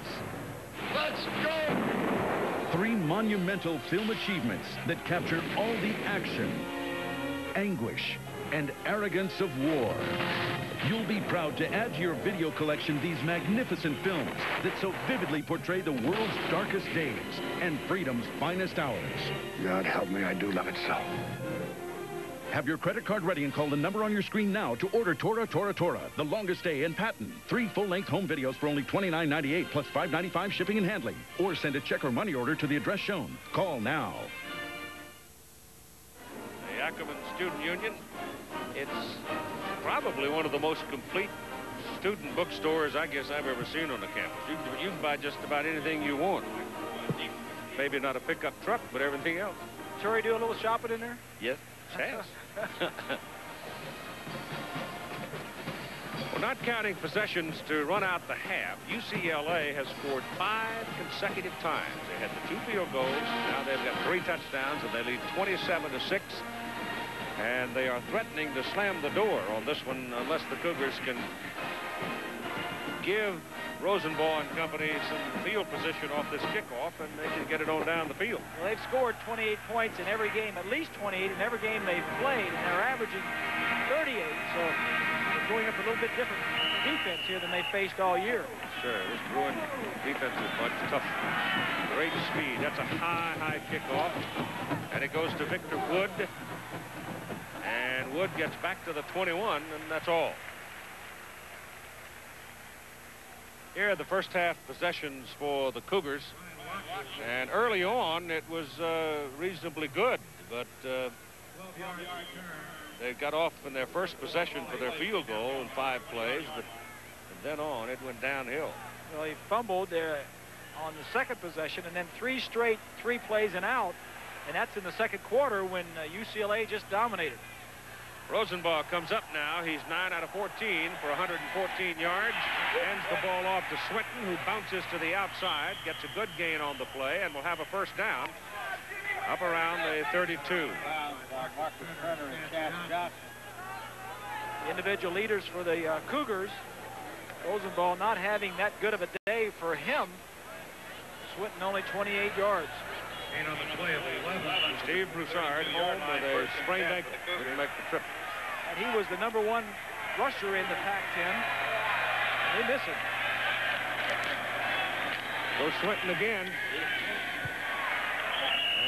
Let's go! Three monumental film achievements that capture all the action, anguish, and arrogance of war. You'll be proud to add to your video collection these magnificent films that so vividly portray the world's darkest days and freedom's finest hours. God help me, I do love it so. Have your credit card ready and call the number on your screen now to order Tora Tora Tora, the longest day in Patton. Three full-length home videos for only $29.98 plus $5.95 shipping and handling. Or send a check or money order to the address shown. Call now. The Ackerman Student Union. It's probably one of the most complete student bookstores I guess I've ever seen on the campus. You, can- you can buy just about anything you want. Maybe not a pickup truck, but everything else. Sure, you do a little shopping in there? Yes, has. (laughs) (laughs) well, not counting possessions to run out the half, UCLA has scored five consecutive times. They had the two field goals. Now they've got three touchdowns, and they lead 27 to 6. And they are threatening to slam the door on this one unless the Cougars can give Rosenbach and company some field position off this kickoff, and they can get it on down the field. Well, they've scored 28 points in every game, at least 28 in every game they've played, and they're averaging 38. So they're going up a little bit different defense here than they faced all year. Sure, this Bruin defense is much tougher. Great speed. That's a high, high kickoff. And it goes to Victor Wood. And Wood gets back to the 21, and that's all. Here are the first half possessions for the Cougars. And early on, it was uh, reasonably good, but uh, they got off in their first possession for their field goal in five plays, but from then on, it went downhill. Well, he fumbled there on the second possession, and then three straight, three plays and out, and that's in the second quarter when uh, UCLA just dominated. Rosenbach comes up now. He's 9 out of 14 for 114 yards. Hands the ball off to Swinton, who bounces to the outside, gets a good gain on the play, and will have a first down up around the 32. The individual leaders for the uh, Cougars. Rosenbach not having that good of a day for him. Swinton only 28 yards. On the play of the 11. Steve Broussard home with a sprained ankle. Didn't make the trip. And he was the number one rusher in the Pac-10. They miss him. Goes Swinton again.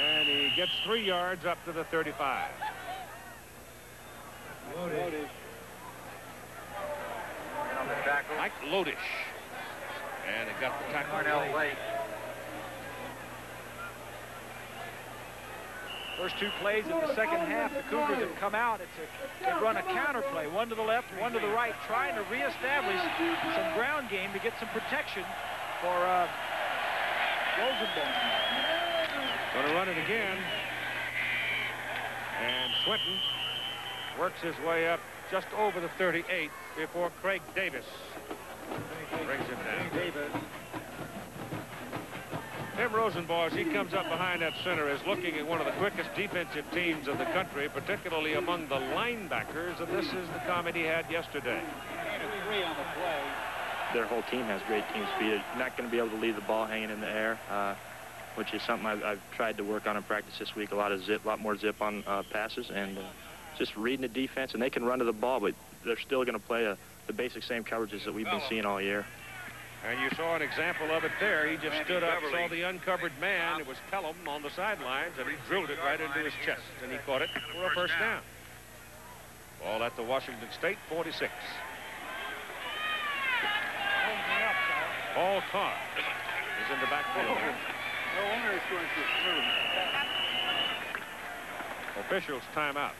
And he gets three yards up to the 35. Mike Lodish. And it got the tackle. Carnell Lake. First two plays in the second half, the Cougars have come out. It's a, they run a counter play, one to the left, one to the right, trying to reestablish some ground game to get some protection for uh, Rosenbach. Going to run it again. And Swinton works his way up just over the 38 before Craig Davis brings him down. Davis. Tim Rosenbach, as he comes up behind that center, is looking at one of the quickest defensive teams in the country, particularly among the linebackers, and this is the comment he had yesterday. Their whole team has great team speed. You're not going to be able to leave the ball hanging in the air, uh, which is something I've, I've tried to work on in practice this week. A lot of zip, a lot more zip on uh, passes, and uh, just reading the defense. And they can run to the ball, but they're still going to play a, the basic same coverages that we've been seeing all year. And you saw an example of it there. He just stood up, saw the uncovered man. It was Pelham on the sidelines, and he drilled it right into his chest, and he caught it for a first down. Ball at the Washington State 46. Paul Carr is in the backfield. No wonder it's going to Officials timeout.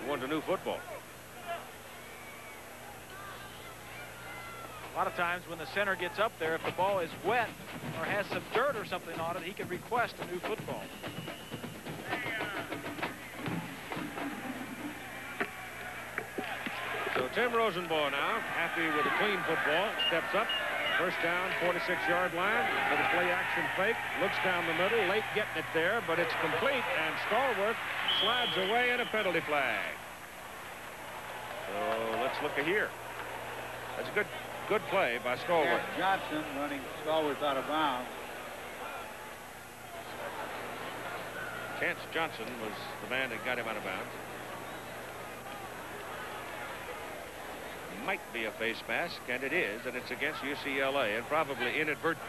He wants a new football. Lot of times when the center gets up there, if the ball is wet or has some dirt or something on it, he can request a new football. So Tim Rosenbach now, happy with a clean football, steps up. First down, 46-yard line with a play action fake. Looks down the middle, late getting it there, but it's complete, and Stallworth slides away in a penalty flag. So let's look at here. That's a good, good play by Stallworth. Johnson running Stallworth out of bounds. Chance Johnson was the man that got him out of bounds. Might be a face mask, and it is, and it's against UCLA, and probably inadvertent.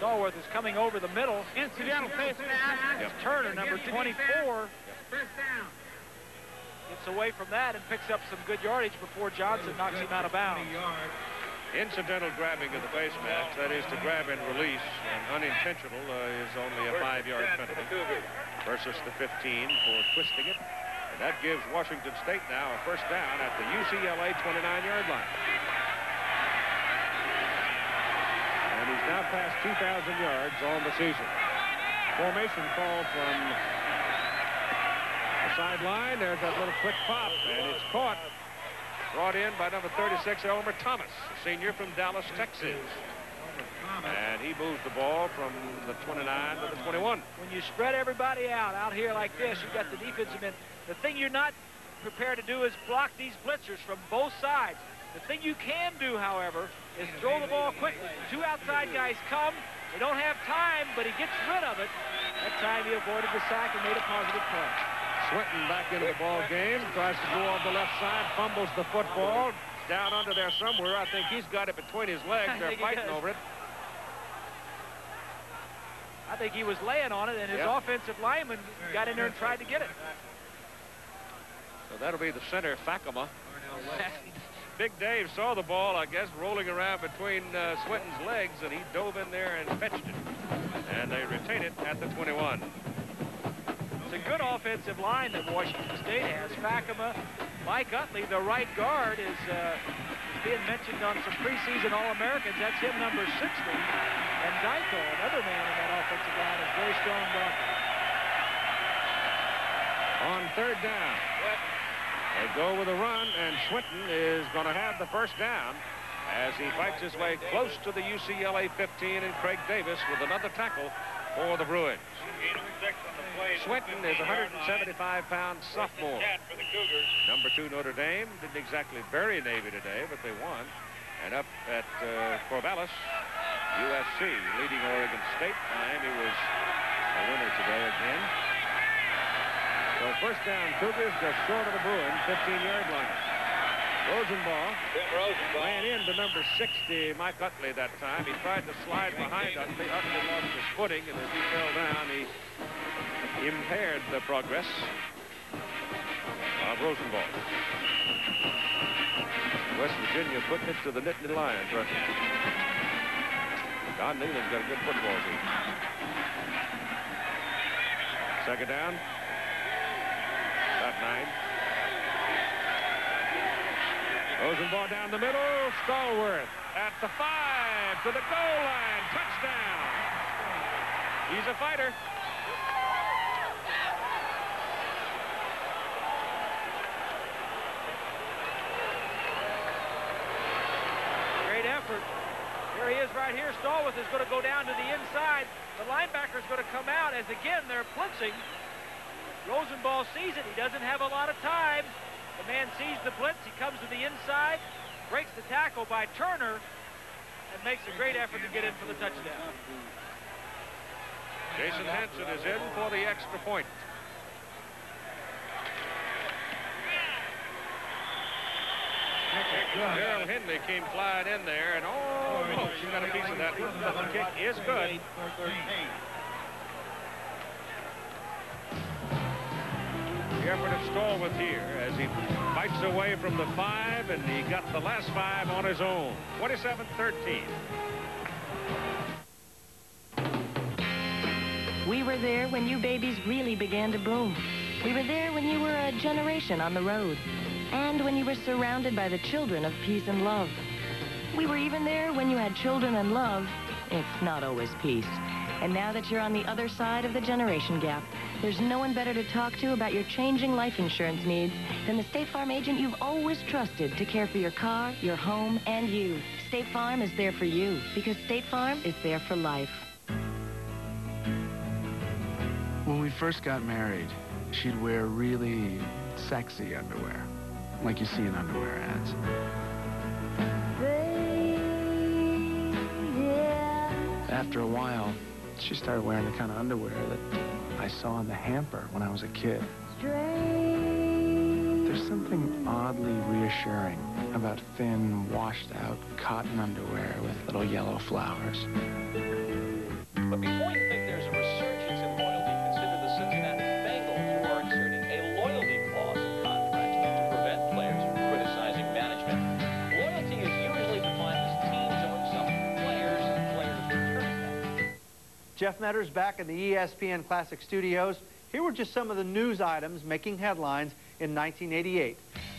Stallworth is coming over the middle. Incidental face mask. It's Turner, number 24. First down. Gets away from that and picks up some good yardage before Johnson knocks him out of bounds. Incidental grabbing of the face mask, that is to grab and release, and unintentional uh, is only a five-yard penalty versus the 15 for twisting it. And that gives Washington State now a first down at the UCLA 29-yard line. And he's now passed 2,000 yards on the season. Formation call from the sideline. There's that little quick pop, and it's caught. Brought in by number 36, Elmer Thomas, senior from Dallas, Texas. And he moves the ball from the 29 to the 21. When you spread everybody out, out here like this, you've got the defensive end. The thing you're not prepared to do is block these blitzers from both sides. The thing you can do, however, is throw the ball quickly. Two outside guys come. They don't have time, but he gets rid of it. That time he avoided the sack and made a positive play. Swinton back into the ball game, tries to go on the left side, fumbles the football. Down under there somewhere. I think he's got it between his legs. They're fighting over it. I think he was laying on it, and his Yep. offensive lineman got in there and tried to get it. So that'll be the center, Fakama. (laughs) Big Dave saw the ball, I guess, rolling around between uh, Swinton's legs, and he dove in there and fetched it. And they retain it at the 21. It's a good offensive line that Washington State has. Fakama, Mike Utley, the right guard, is, uh, being mentioned on some preseason All-Americans. That's him, number 60. And Dyko, another man in that offensive line, is very strong. On third down, they go with a run, and Swinton is going to have the first down as he fights his way close to the UCLA 15, and Craig Davis with another tackle for the Bruins. Swinton is 175-pound sophomore. Number two Notre Dame didn't exactly bury Navy today, but they won. And up at uh, Corvallis, USC leading Oregon State. Miami was a winner today again. So first down, Cougars just short of the Bruins, 15-yard line. Rosenbach ran into number 60, Mike Utley, that time. He tried to slide behind Utley. Utley lost his footing, and as he fell down, he impaired the progress of Rosenbach. West Virginia putting it to the Nittany Lions. Right? Don Nehlen's got a good football team. Second down. About nine. Rosenbach down the middle. Stallworth at the five to the goal line. Touchdown. He's a fighter. Great effort. Here he is right here. Stallworth is going to go down to the inside. The linebacker is going to come out as, again, they're blitzing. Rosenbach sees it. He doesn't have a lot of time. The man sees the blitz. He comes to the inside, breaks the tackle by Turner, and makes a great effort to get in for the touchdown. Jason Hanson is in for the extra point. Daryl Henley came flying in there, and oh, oh she got a piece of that. The kick is good. The effort of Stallworth here as he fights away from the five, and he got the last five on his own. 27-13. We were there when you babies really began to boom. We were there when you were a generation on the road. And when you were surrounded by the children of peace and love. We were even there when you had children and love. It's not always peace. And now that you're on the other side of the generation gap, there's no one better to talk to about your changing life insurance needs than the State Farm agent you've always trusted to care for your car, your home, and you. State Farm is there for you because State Farm is there for life. When we first got married, she'd wear really sexy underwear, like you see in underwear ads. After a while, she started wearing the kind of underwear that I saw in the hamper when I was a kid. There's something oddly reassuring about thin, washed-out cotton underwear with little yellow flowers. But before you think there's a resurgence Jeff Metters back in the ESPN Classic Studios. Here were just some of the news items making headlines in 1988.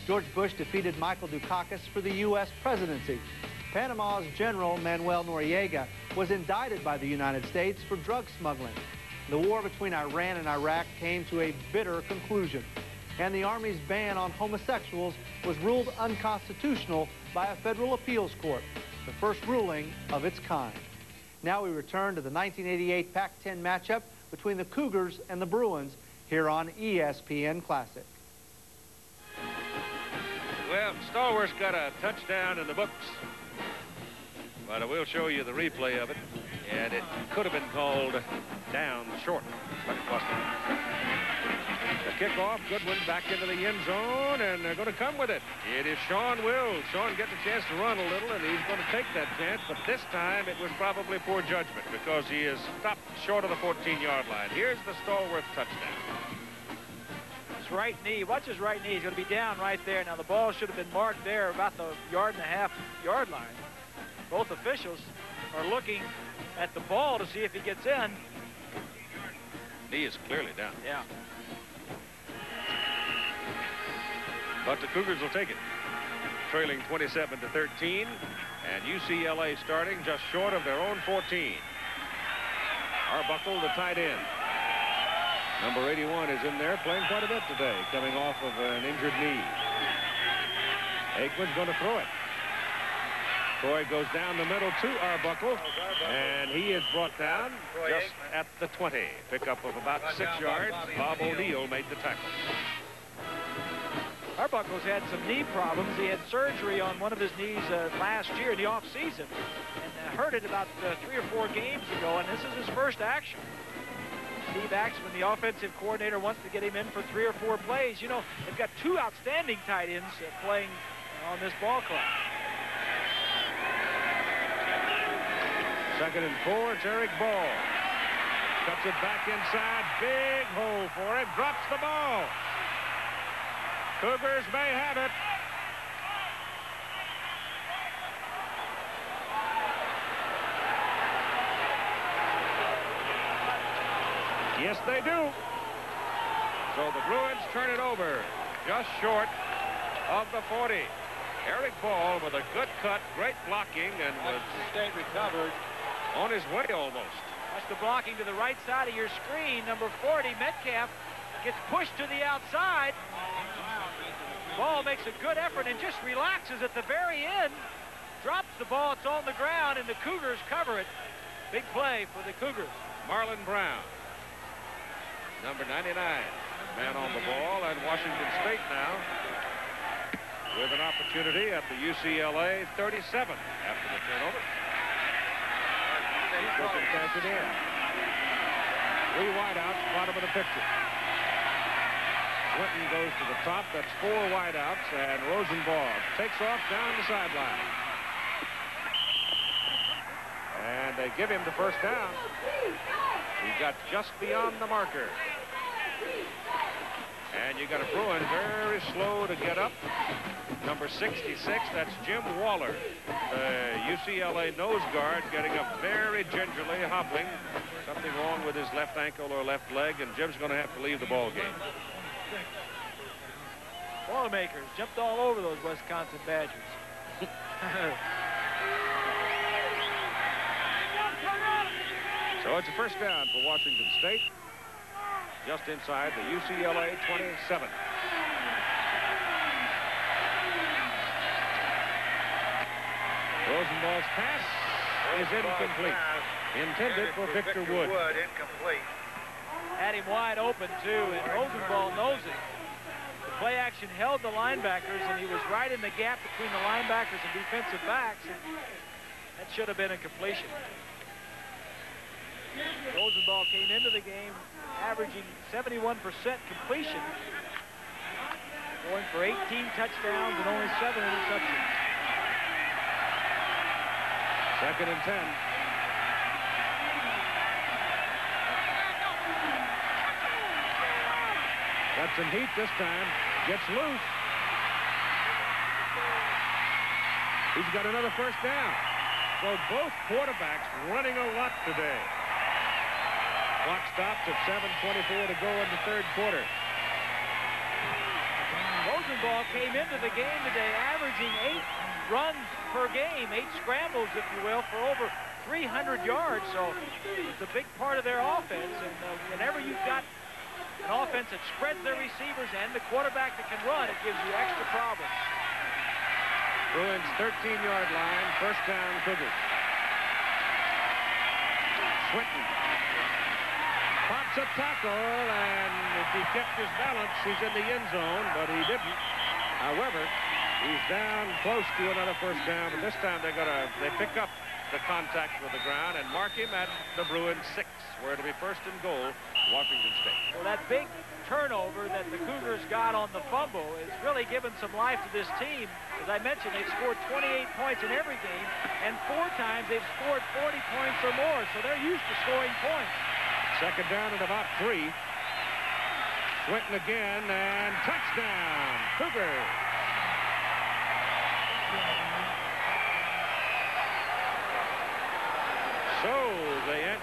George Bush defeated Michael Dukakis for the U.S. presidency. Panama's General Manuel Noriega was indicted by the United States for drug smuggling. The war between Iran and Iraq came to a bitter conclusion. And the Army's ban on homosexuals was ruled unconstitutional by a federal appeals court, the first ruling of its kind. Now we return to the 1988 Pac-10 matchup between the Cougars and the Bruins here on ESPN Classic. Well, Stallworth's got a touchdown in the books. But I will show you the replay of it. And it could have been called down short, but it wasn't. The kickoff, Goodwin back into the end zone, and they're going to come with it. It is Sean Wills. Sean gets a chance to run a little, and he's going to take that chance. But this time, it was probably poor judgment because he is stopped short of the 14-yard line. Here's the Stallworth touchdown. His right knee, watch his right knee. He's going to be down right there. Now, the ball should have been marked there about the yard and a half yard line. Both officials are looking at the ball to see if he gets in. Knee is clearly down. Yeah. But the Cougars will take it. Trailing 27 to 13. And UCLA starting just short of their own 14. Arbuckle, the tight end. Number 81 is in there playing quite a bit today, coming off of an injured knee. Aikman's going to throw it. Troy goes down the middle to Arbuckle, and he is brought down just at the 20. Pickup of about six yards. Bob O'Neill made the tackle. Arbuckle's had some knee problems. He had surgery on one of his knees uh, last year in the offseason and uh, hurt it about uh, three or four games ago, and this is his first action. Steve Axman, the offensive coordinator, wants to get him in for three or four plays. You know, they've got two outstanding tight ends uh, playing on this ball club. Second and four, it's Eric Ball. Cuts it back inside. Big hole for him. Drops the ball. Cougars may have it. Yes, they do. So the Bruins turn it over just short of the 40. Eric Ball with a good cut, great blocking, and was State recovered. on his way almost. That's the blocking to the right side of your screen. Number 40, Metcalf, gets pushed to the outside. Ball makes a good effort and just relaxes at the very end. Drops the ball, it's on the ground, and the Cougars cover it. Big play for the Cougars. Marlon Brown, number 99, man on the ball, and Washington State now with an opportunity at the UCLA 37 after the turnover. To cash it in. Three wideouts, bottom of the picture. Clinton goes to the top. That's four wideouts, and Rosenbach takes off down the sideline. And they give him the first down. He got just beyond the marker. And you got a Bruin very slow to get up. Number 66, that's Jim Waller, the UCLA nose guard, getting up very gingerly, hobbling. Something wrong with his left ankle or left leg, and Jim's going to have to leave the ball game. Boilermakers jumped all over those Wisconsin Badgers. (laughs) So it's a first down for Washington State, just inside the UCLA 27. Rosenbach's pass is incomplete. Intended for Victor Wood. incomplete. Had him wide open, too, and Rosenbach knows it. The play action held the linebackers, and he was right in the gap between the linebackers and defensive backs. And that should have been a completion. Rosenbach came into the game averaging 71% completion, going for 18 touchdowns and only seven interceptions. Second and 10. Got some heat this time. Gets loose. He's got another first down. So both quarterbacks running a lot today. Clock stops at 7.24 to go in the third quarter. Rosenbach came into the game today averaging eight runs per game, eight scrambles, if you will, for over 300 yards. So it's a big part of their offense. And uh, whenever you've got an offense that spreads their receivers and the quarterback that can run, it gives you extra problems. Bruins 13-yard line, first down Cougars. Swinton pops a tackle, and if he kept his balance, he's in the end zone, but he didn't. However, he's down close to another first down, but this time they're gonna they pick up the contact with the ground and mark him at the Bruins six, where it'll be first and goal, Washington State. Well, that big turnover that the Cougars got on the fumble is really given some life to this team. As I mentioned, they've scored 28 points in every game, and four times they've scored 40 points or more, so they're used to scoring points. Second down at about three. Swinton again, and touchdown, Cougars. So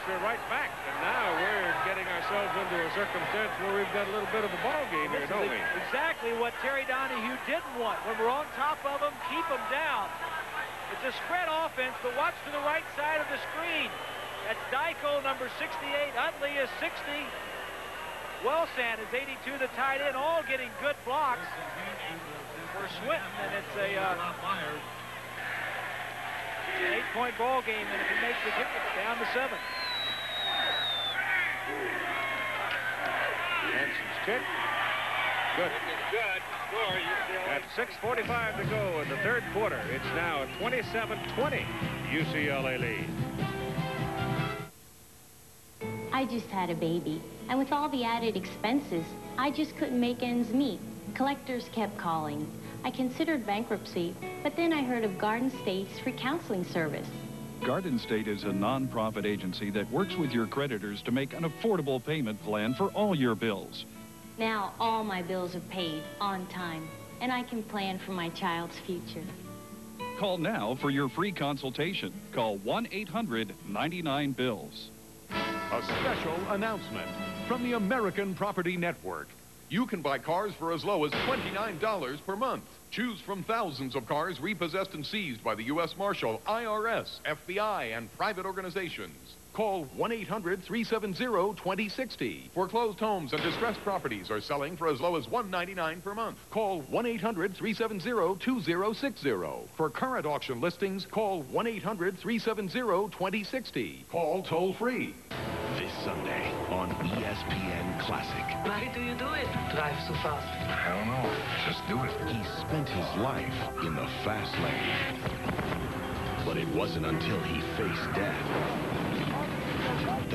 answer right back, and now we're getting ourselves into a circumstance where we've got a little bit of a ball game here, don't we? exactly what Terry Donahue didn't want. When we're on top of them, keep them down. It's a spread offense, but watch to the right side of the screen. That's Dyko, number 68. Utley is 60. Wellsandt is 82, the tight end, all getting good blocks for Swinton, and it's a uh, eight-point ball game, and if he makes the kick, down to seven. Hanson's kick. Good. Good. At 6.45 to go in the third quarter, it's now 27-20 UCLA lead. I just had a baby, and with all the added expenses, I just couldn't make ends meet. Collectors kept calling. I considered bankruptcy, but then I heard of Garden State's free counseling service. Garden State is a nonprofit agency that works with your creditors to make an affordable payment plan for all your bills. Now all my bills are paid on time, and I can plan for my child's future. Call now for your free consultation. Call 1-800-99-BILLS. A special announcement from the American Property Network. You can buy cars for as low as $29 per month. Choose from thousands of cars repossessed and seized by the U.S. Marshal, IRS, FBI, and private organizations. Call 1-800-370-2060. Foreclosed homes and distressed properties are selling for as low as 199 per month. Call 1-800-370-2060. For current auction listings, call 1-800-370-2060. Call toll free. This Sunday on ESPN Classic. Why do you do it? Drive so fast. I don't know. Just do it. He spent his life in the fast lane. But it wasn't until he faced death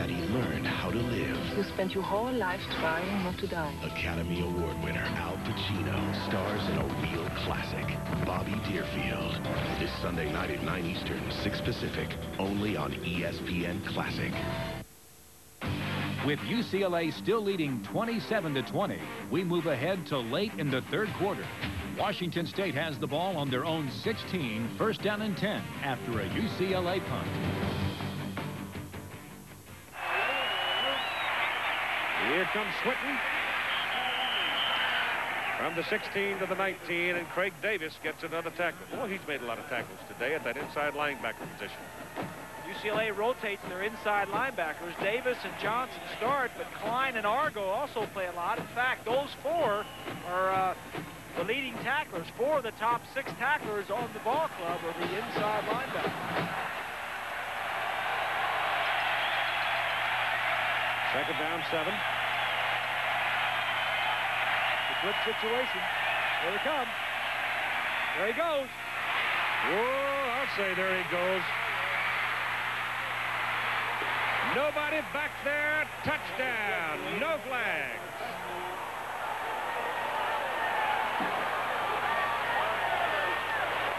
that he learned how to live. You spent your whole life trying not to die. Academy Award winner Al Pacino stars in a real classic, Bobby Deerfield. This Sunday night at 9 Eastern, 6 Pacific, only on E ESPN Classic. With UCLA still leading 27 to 20, we move ahead to late in the third quarter. Washington State has the ball on their own 16, first down and 10 after a UCLA punt. Here comes Swinton. From the 16 to the 19, and Craig Davis gets another tackle. Boy, he's made a lot of tackles today at that inside linebacker position. UCLA rotates their inside linebackers. Davis and Johnson start, but Klein and Argo also play a lot. In fact, those four are uh, the leading tacklers. Four of the top six tacklers on the ball club are the inside linebackers. Second down, seven. Flip situation. Here he comes. There he goes. Whoa, I'll say there he goes. Nobody back there. Touchdown. No flags.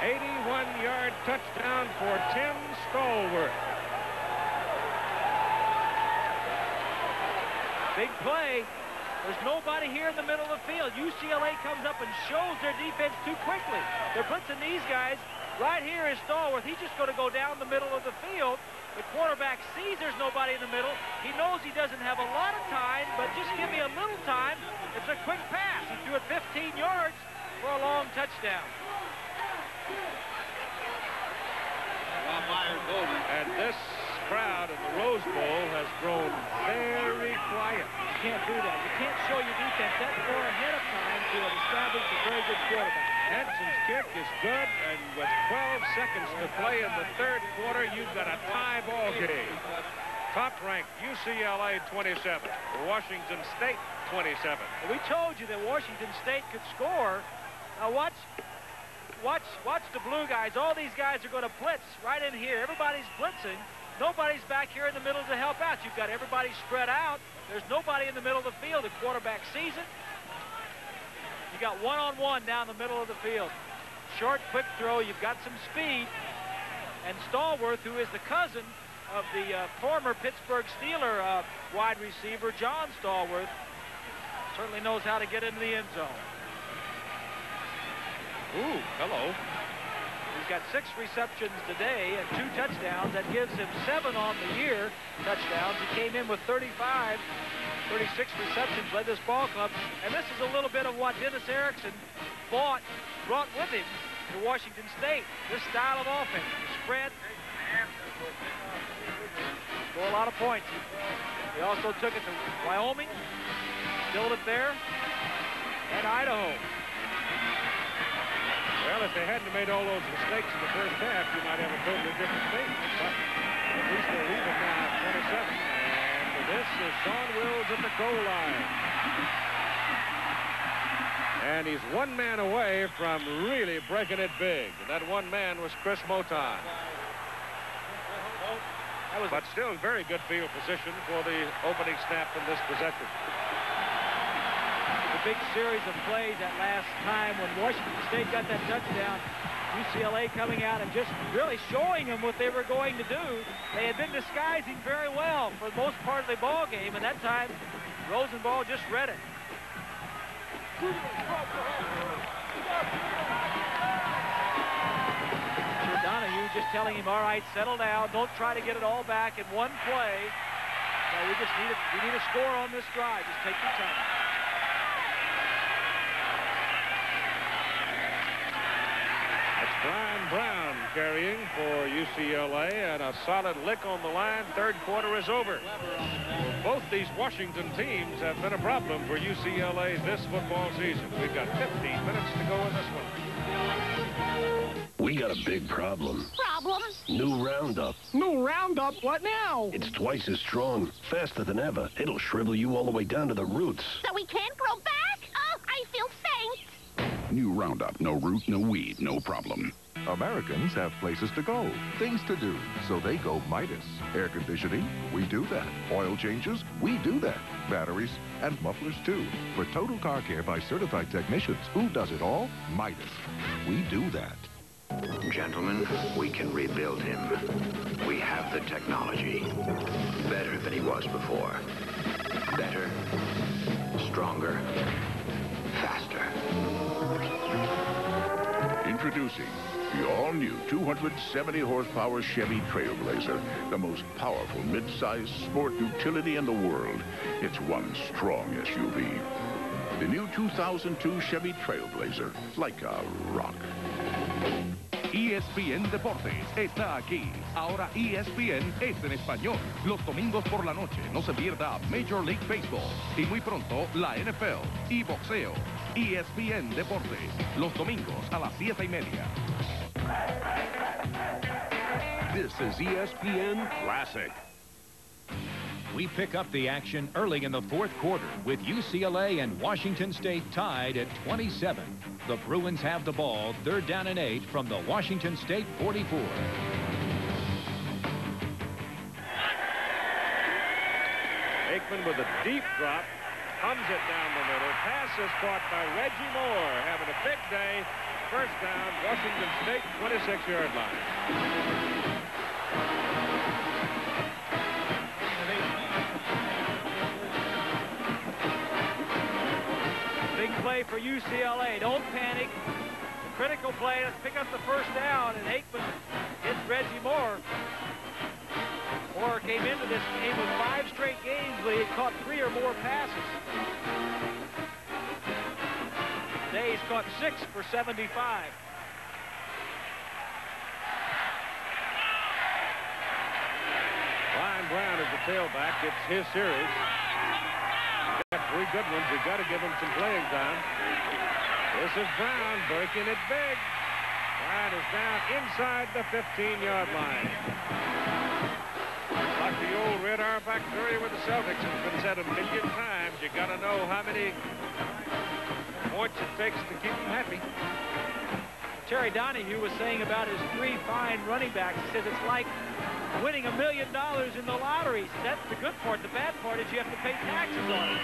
Eighty-one-yard touchdown for Tim Stallworth. Big play. There's nobody here in the middle of the field. UCLA comes up and shows their defense too quickly. They're blitzing these guys. Right here is Stallworth. He's just going to go down the middle of the field. The quarterback sees there's nobody in the middle. He knows he doesn't have a lot of time, but just give me a little time. It's a quick pass. He threw it 15 yards for a long touchdown. And this crowd in the Rose Bowl has grown very quiet. You can't do that. You can't show your defense that far ahead of time to establish a very good quarterback. Hanson's kick is good, and with 12 seconds to play in the third quarter, you've got a tie ball game. Top-ranked UCLA 27, Washington State 27. We told you that Washington State could score. Now watch, watch, watch the blue guys. All these guys are going to blitz right in here. Everybody's blitzing. Nobody's back here in the middle to help out. You've got everybody spread out. There's nobody in the middle of the field. The quarterback sees it. You got one-on-one -on -one down the middle of the field. Short, quick throw. You've got some speed. And Stallworth, who is the cousin of the uh, former Pittsburgh Steeler uh, wide receiver, John Stallworth, certainly knows how to get into the end zone. Ooh, hello. He's got six receptions today and two touchdowns. That gives him seven on the year touchdowns. He came in with 35, 36 receptions, led this ball club. And this is a little bit of what Dennis Erickson bought, brought with him to Washington State. This style of offense, spread, score a lot of points. He also took it to Wyoming, built it there, and Idaho. Well, if they hadn't made all those mistakes in the first half, you might have a totally different thing. But at least they're even now at 27. And this is Sean Wills at the goal line. And he's one man away from really breaking it big. And that one man was Chris Moton. but still very good field position for the opening snap in this possession the big series of plays that last time when Washington State got that touchdown. UCLA coming out and just really showing them what they were going to do. They had been disguising very well for the most part of the ball game, and that time Rosenbach just read it. Sure, Donahue just telling him, all right, settle down. Don't try to get it all back in one play. No, we just need a, we need a score on this drive. Just take your time. Brown carrying for UCLA and a solid lick on the line. Third quarter is over. Both these Washington teams have been a problem for UCLA this football season. We've got 15 minutes to go in this one. We got a big problem. Problem? New Roundup. New Roundup? What now? It's twice as strong, faster than ever. It'll shrivel you all the way down to the roots. So we can't grow back? Oh, I feel faint. New Roundup. No root, no weed, no problem. Americans have places to go, things to do, so they go Midas. Air conditioning, we do that. Oil changes, we do that. Batteries and mufflers too. For total car care by certified technicians, who does it all? Midas. We do that. Gentlemen, we can rebuild him. We have the technology. Better than he was before. Better, stronger, faster. Introducing the all-new 270 horsepower Chevy Trailblazer, the most powerful mid-size sport utility in the world. It's one strong SUV. The new 2002 Chevy Trailblazer, like a rock. ESPN Deportes está aquí. Ahora ESPN es en español. Los domingos por la noche no se pierda Major League Baseball y muy pronto la NFL y boxeo. ESPN Deportes, los domingos a las 7 y media. This is ESPN Classic. We pick up the action early in the fourth quarter with UCLA and Washington State tied at 27. The Bruins have the ball, third down and eight from the Washington State 44. Aikman with a deep drop. Comes it down the middle. Pass is caught by Reggie Moore. Having a big day. First down, Washington State, 26-yard line. Play for UCLA. Don't panic. The critical play. Let's pick up the first down. And Aikman hits Reggie Moore. Moore came into this game with five straight games where he had caught three or more passes. Today he's caught six for 75. Brian Brown is the tailback. It's his series. Got three good ones. You've got to give him some playing time. This is Brown breaking it big. Brown is down inside the 15-yard line. Like the old Red Auerbach theory with the Celtics. It's been said a million times. You got to know how many points it takes to keep them happy. Terry Donahue was saying about his three fine running backs. He says it's like winning a million dollars in the lottery—that's the good part. The bad part is you have to pay taxes on it. (laughs)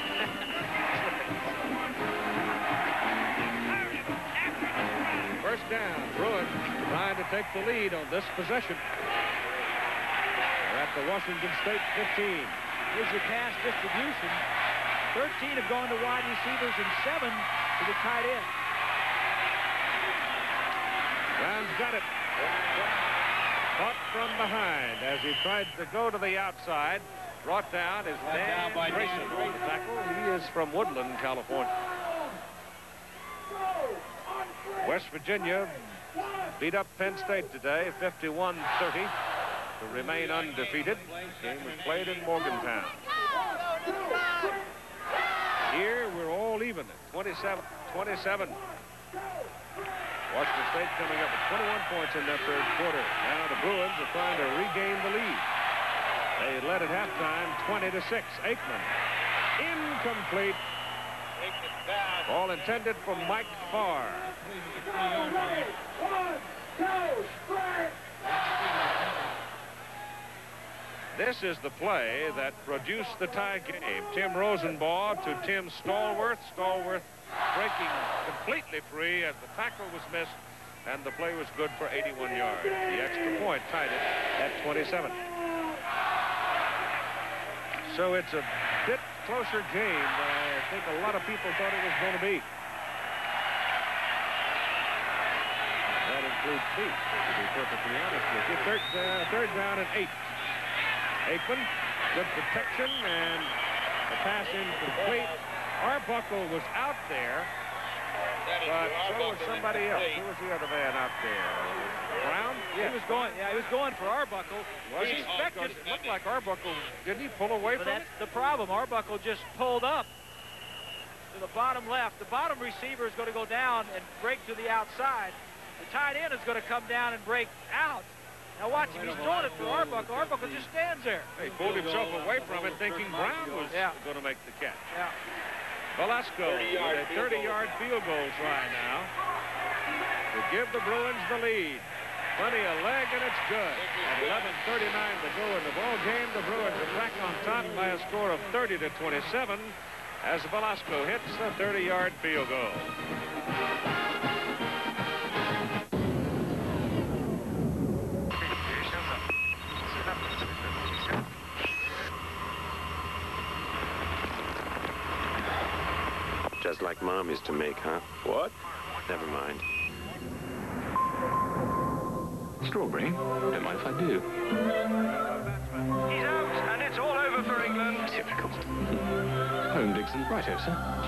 First down. Bruins trying to take the lead on this possession. They're at the Washington State 15. Here's your pass distribution. 13 have gone to wide receivers and seven to the tight end. Brown's got it. Caught from behind as he tried to go to the outside. Brought down is Dan Grayson on the tackle. He is from Woodland, California. West Virginia beat up Penn State today, 51-30, to remain undefeated. The Game was played in Morgantown. Here, we're all even at 27. 27. Washington State coming up with 21 points in their third quarter. Now the Bruins are trying to regain the lead. They led at halftime 20 to 6. Aikman incomplete. Ball intended for Mike Farr. This is the play that produced the tie game. Tim Rosenbach to Tim Stallworth. Stallworth breaking completely free as the tackle was missed, and the play was good for 81 yards. The extra point tied it at 27. So it's a bit closer game than I think a lot of people thought it was going to be. That includes me, to be perfectly honest with you. Third, uh, third down and eight. Aikman, good protection, and the pass incomplete. Arbuckle was out there, but so was somebody else. Who was the other man out there? Brown? He was going, yeah, he was going for Arbuckle. Was he he? expected, It looked like Arbuckle. Didn't he pull away but from that's it? the problem. Arbuckle just pulled up to the bottom left. The bottom receiver is going to go down and break to the outside. The tight end is going to come down and break out. Now watch him. He's doing it for Arbuckle. Arbuckle just stands there. He pulled himself away from it thinking Brown was Yeah. going to make the catch. Yeah. Velasco with a 30-yard field goal try now to give the Bruins the lead. Plenty of leg, and it's good. At 11.39 to go in the ball game, the Bruins are back on top by a score of 30 to 27 as Velasco hits the 30-yard field goal. Just like Mom used to make, huh? What? Never mind. Strawberry? Don't mind if I do. He's out, and it's all over for England. Typical. (laughs) Home, Dixon. Righto, sir.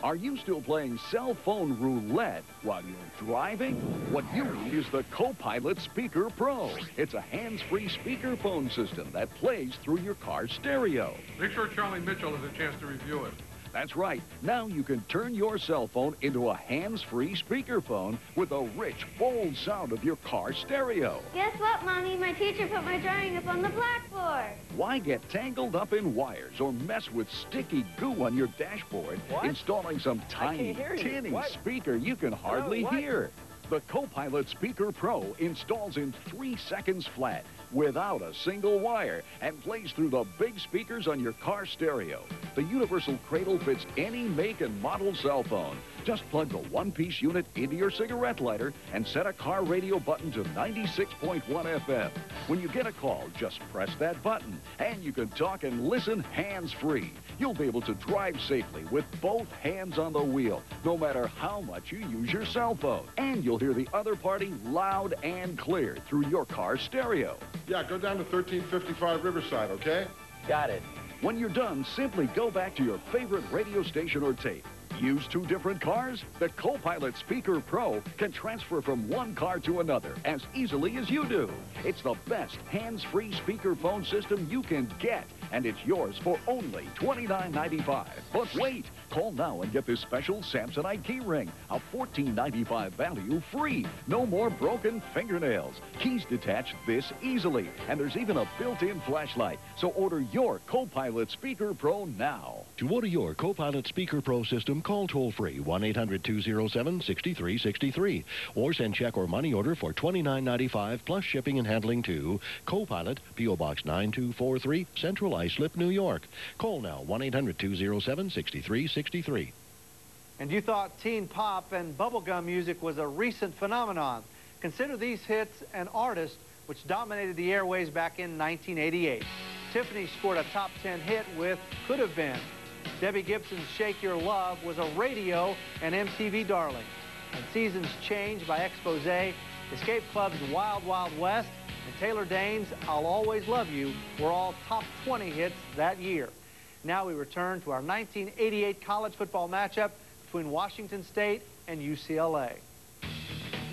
Are you still playing cell phone roulette while you're driving? What you need is the Copilot Speaker Pro. It's a hands-free speaker phone system that plays through your car stereo. Make sure Charlie Mitchell has a chance to review it. That's right. Now you can turn your cell phone into a hands-free speakerphone with a rich, bold sound of your car stereo. Guess what, Mommy? My teacher put my drawing up on the blackboard. Why get tangled up in wires or mess with sticky goo on your dashboard What? installing some tiny, hear tinny What? speaker you can hardly what? hear? The Copilot Speaker Pro installs in three seconds flat. Without a single wire and plays through the big speakers on your car stereo. The universal cradle fits any make and model cell phone. Just plug the one-piece unit into your cigarette lighter and set a car radio button to 96.1 FM. When you get a call, just press that button, and you can talk and listen hands-free. You'll be able to drive safely with both hands on the wheel, no matter how much you use your cell phone. And you'll hear the other party loud and clear through your car stereo. Yeah, go down to 1355 Riverside, okay? Got it. When you're done, simply go back to your favorite radio station or tape. Use two different cars? The Copilot Speaker Pro can transfer from one car to another as easily as you do. It's the best hands-free speakerphone system you can get, and it's yours for only $29.95. But wait, call now and get this special Samsonite key ring, a $14.95 value free. No more broken fingernails. Keys detach this easily, and there's even a built-in flashlight. So order your Copilot Speaker Pro now. To order your Copilot Speaker Pro system, call toll-free 1-800-207-6363 or send check or money order for $29.95 plus shipping and handling to Copilot, P.O. Box 9243, Central Islip, New York. Call now 1-800-207-6363. And you thought teen pop and bubblegum music was a recent phenomenon. Consider these hits and artists which dominated the airways back in 1988. Tiffany scored a top 10 hit with Could Have Been. Debbie Gibson's Shake Your Love was a radio and MTV darling. And Seasons Change by Expose, Escape Club's Wild Wild West, and Taylor Dayne's I'll Always Love You were all top 20 hits that year. Now we return to our 1988 college football matchup between Washington State and UCLA.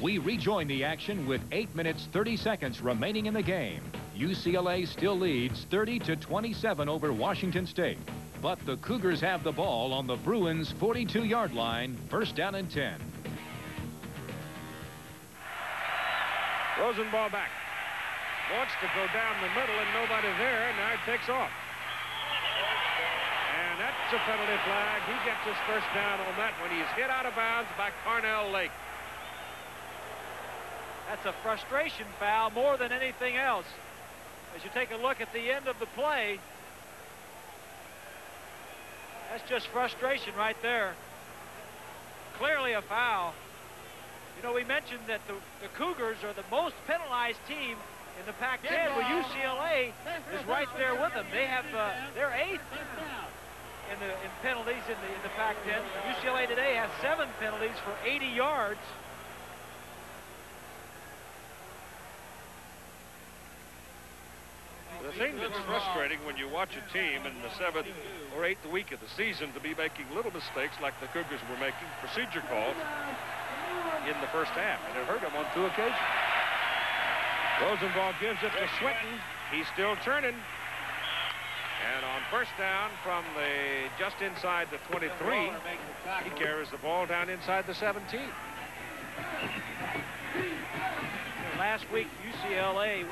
We rejoin the action with 8 minutes 30 seconds remaining in the game. UCLA still leads 30 to 27 over Washington State. But the Cougars have the ball on the Bruins' 42-yard line, first down and 10. Rosenbach back. Wants to go down the middle and nobody there. Now it takes off. And that's a penalty flag. He gets his first down on that when he's hit out of bounds by Carnell Lake. That's a frustration foul more than anything else. As you take a look at the end of the play, that's just frustration right there. Clearly a foul. You know, we mentioned that the, the Cougars are the most penalized team in the Pac-10, where UCLA is right there with them. They have, uh, they're eighth in the in penalties in the in the Pac-10. UCLA today has seven penalties for 80 yards. The thing that's frustrating when you watch a team in the seventh or eighth week of the season to be making little mistakes like the Cougars were making, procedure calls in the first half, and it hurt them on two occasions. Rosenbach gives it to Swinton. He's still turning. And on first down from the just inside the 23, he carries the ball down inside the 17. Last week, UCLA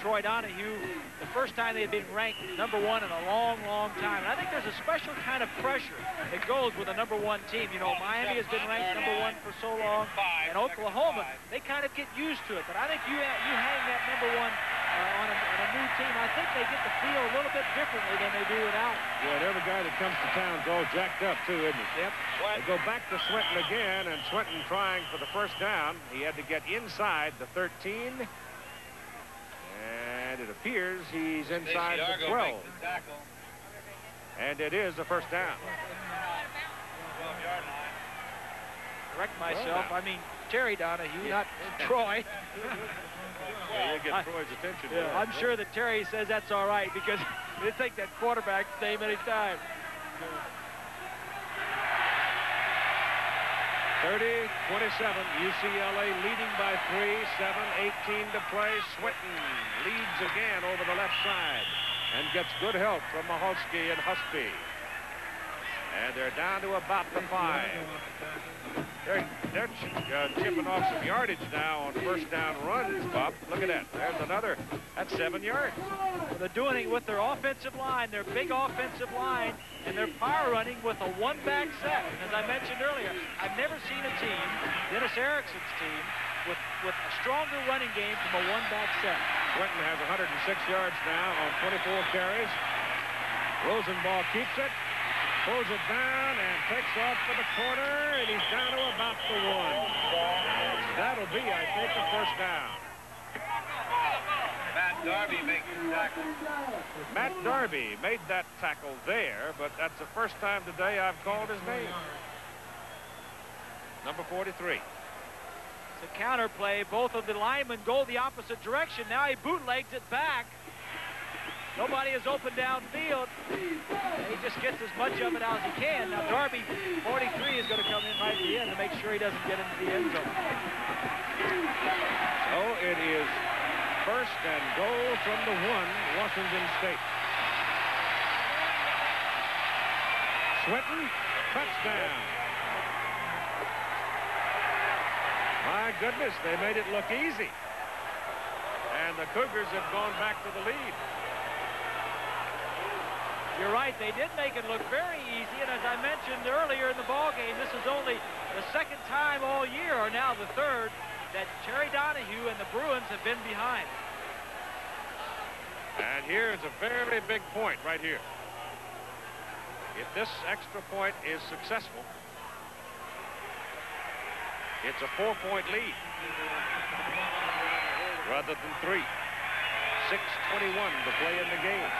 Troy Donahue, the first time they had been ranked number one in a long, long time. And I think there's a special kind of pressure that goes with a number one team. You know, Miami has been ranked number one for so long, and Oklahoma, they kind of get used to it. But I think you, you hang that number one uh, on, a, on, a, new team, I think they get to feel a little bit differently than they do without. Yeah, every guy that comes to town's all jacked up, too, isn't he? Yep. They go back to Swinton again, and Swinton trying for the first down. He had to get inside the 13. And it appears he's inside the 12. And it is a first down. Correct myself. I mean, Terry Donahue, not Troy. yeah, you get I, Troy's attention. Yeah, I'm sure that Terry says that's all right because (laughs) they take that quarterback's name anytime. 30, 27, UCLA leading by three, 7, 18 to play. Swinton leads again over the left side and gets good help from Maholsky and Husby. And they're down to about the five. They're, they're uh, chipping off some yardage now on first down runs, Bob. Look at that. There's another. That's seven yards. Well, they're doing it with their offensive line, their big offensive line, and they're power running with a one-back set. And as I mentioned earlier, I've never seen a team, Dennis Erickson's team, with, with a stronger running game from a one-back set. Swinton has 106 yards now on 24 carries. Rosenbach keeps it, pulls it down, and takes off for the corner, and he's down to about the one. That'll be, I think, the first down. Matt Darby makes the tackle. Matt Darby made that tackle there, but that's the first time today I've called his name. Number 43. It's a counter play. Both of the linemen go the opposite direction. Now he bootlegs it back. Nobody is open downfield. He just gets as much of it as he can. Now Darby, 43, is going to come in right at the end to make sure he doesn't get into the end zone. So it is first and goal from the one, Washington State. Swinton, touchdown. My goodness, they made it look easy. And the Cougars have gone back to the lead. You're right, they did make it look very easy, and as I mentioned earlier in the ball game, this is only the second time all year, or now the third, that Terry Donahue and the Bruins have been behind. And here's a very big point right here. If this extra point is successful, it's a four-point lead rather than three. 6.21 to play in the game.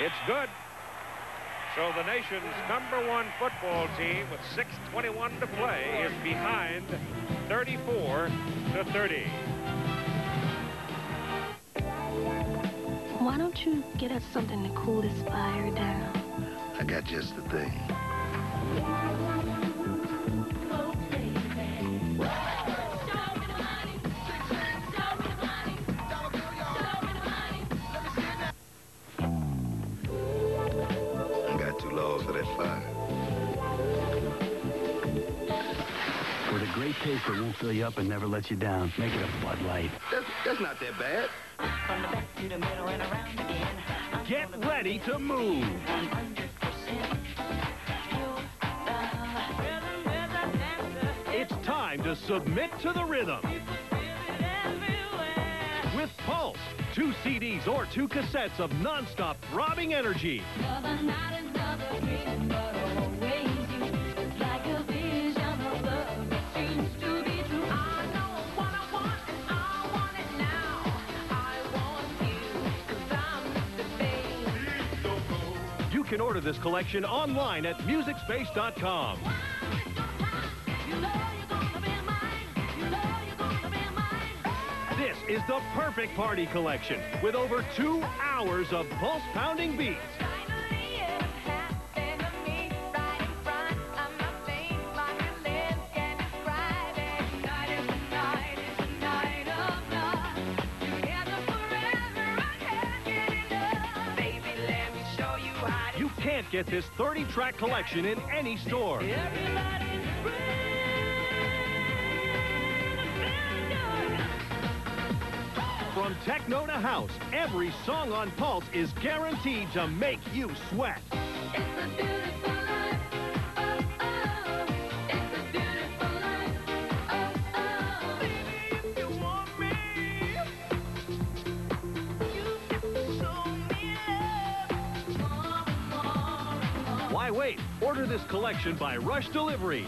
It's good. So the nation's number one football team with 6.21 to play is behind 34 to 30. Why don't you get us something to cool this fire down? I got just the thing. A taste that won't fill you up and never let you down. Make it a Bud Light. That's, that's not that bad. Get ready to move. It's time to submit to the rhythm. With Pulse, two CDs or two cassettes of nonstop throbbing energy. Can order this collection online at MusicSpace.com. This is the perfect party collection with over two hours of pulse-pounding beats. This 30-track collection in any store. From techno to house, every song on Pulse is guaranteed to make you sweat. This collection by Rush Delivery.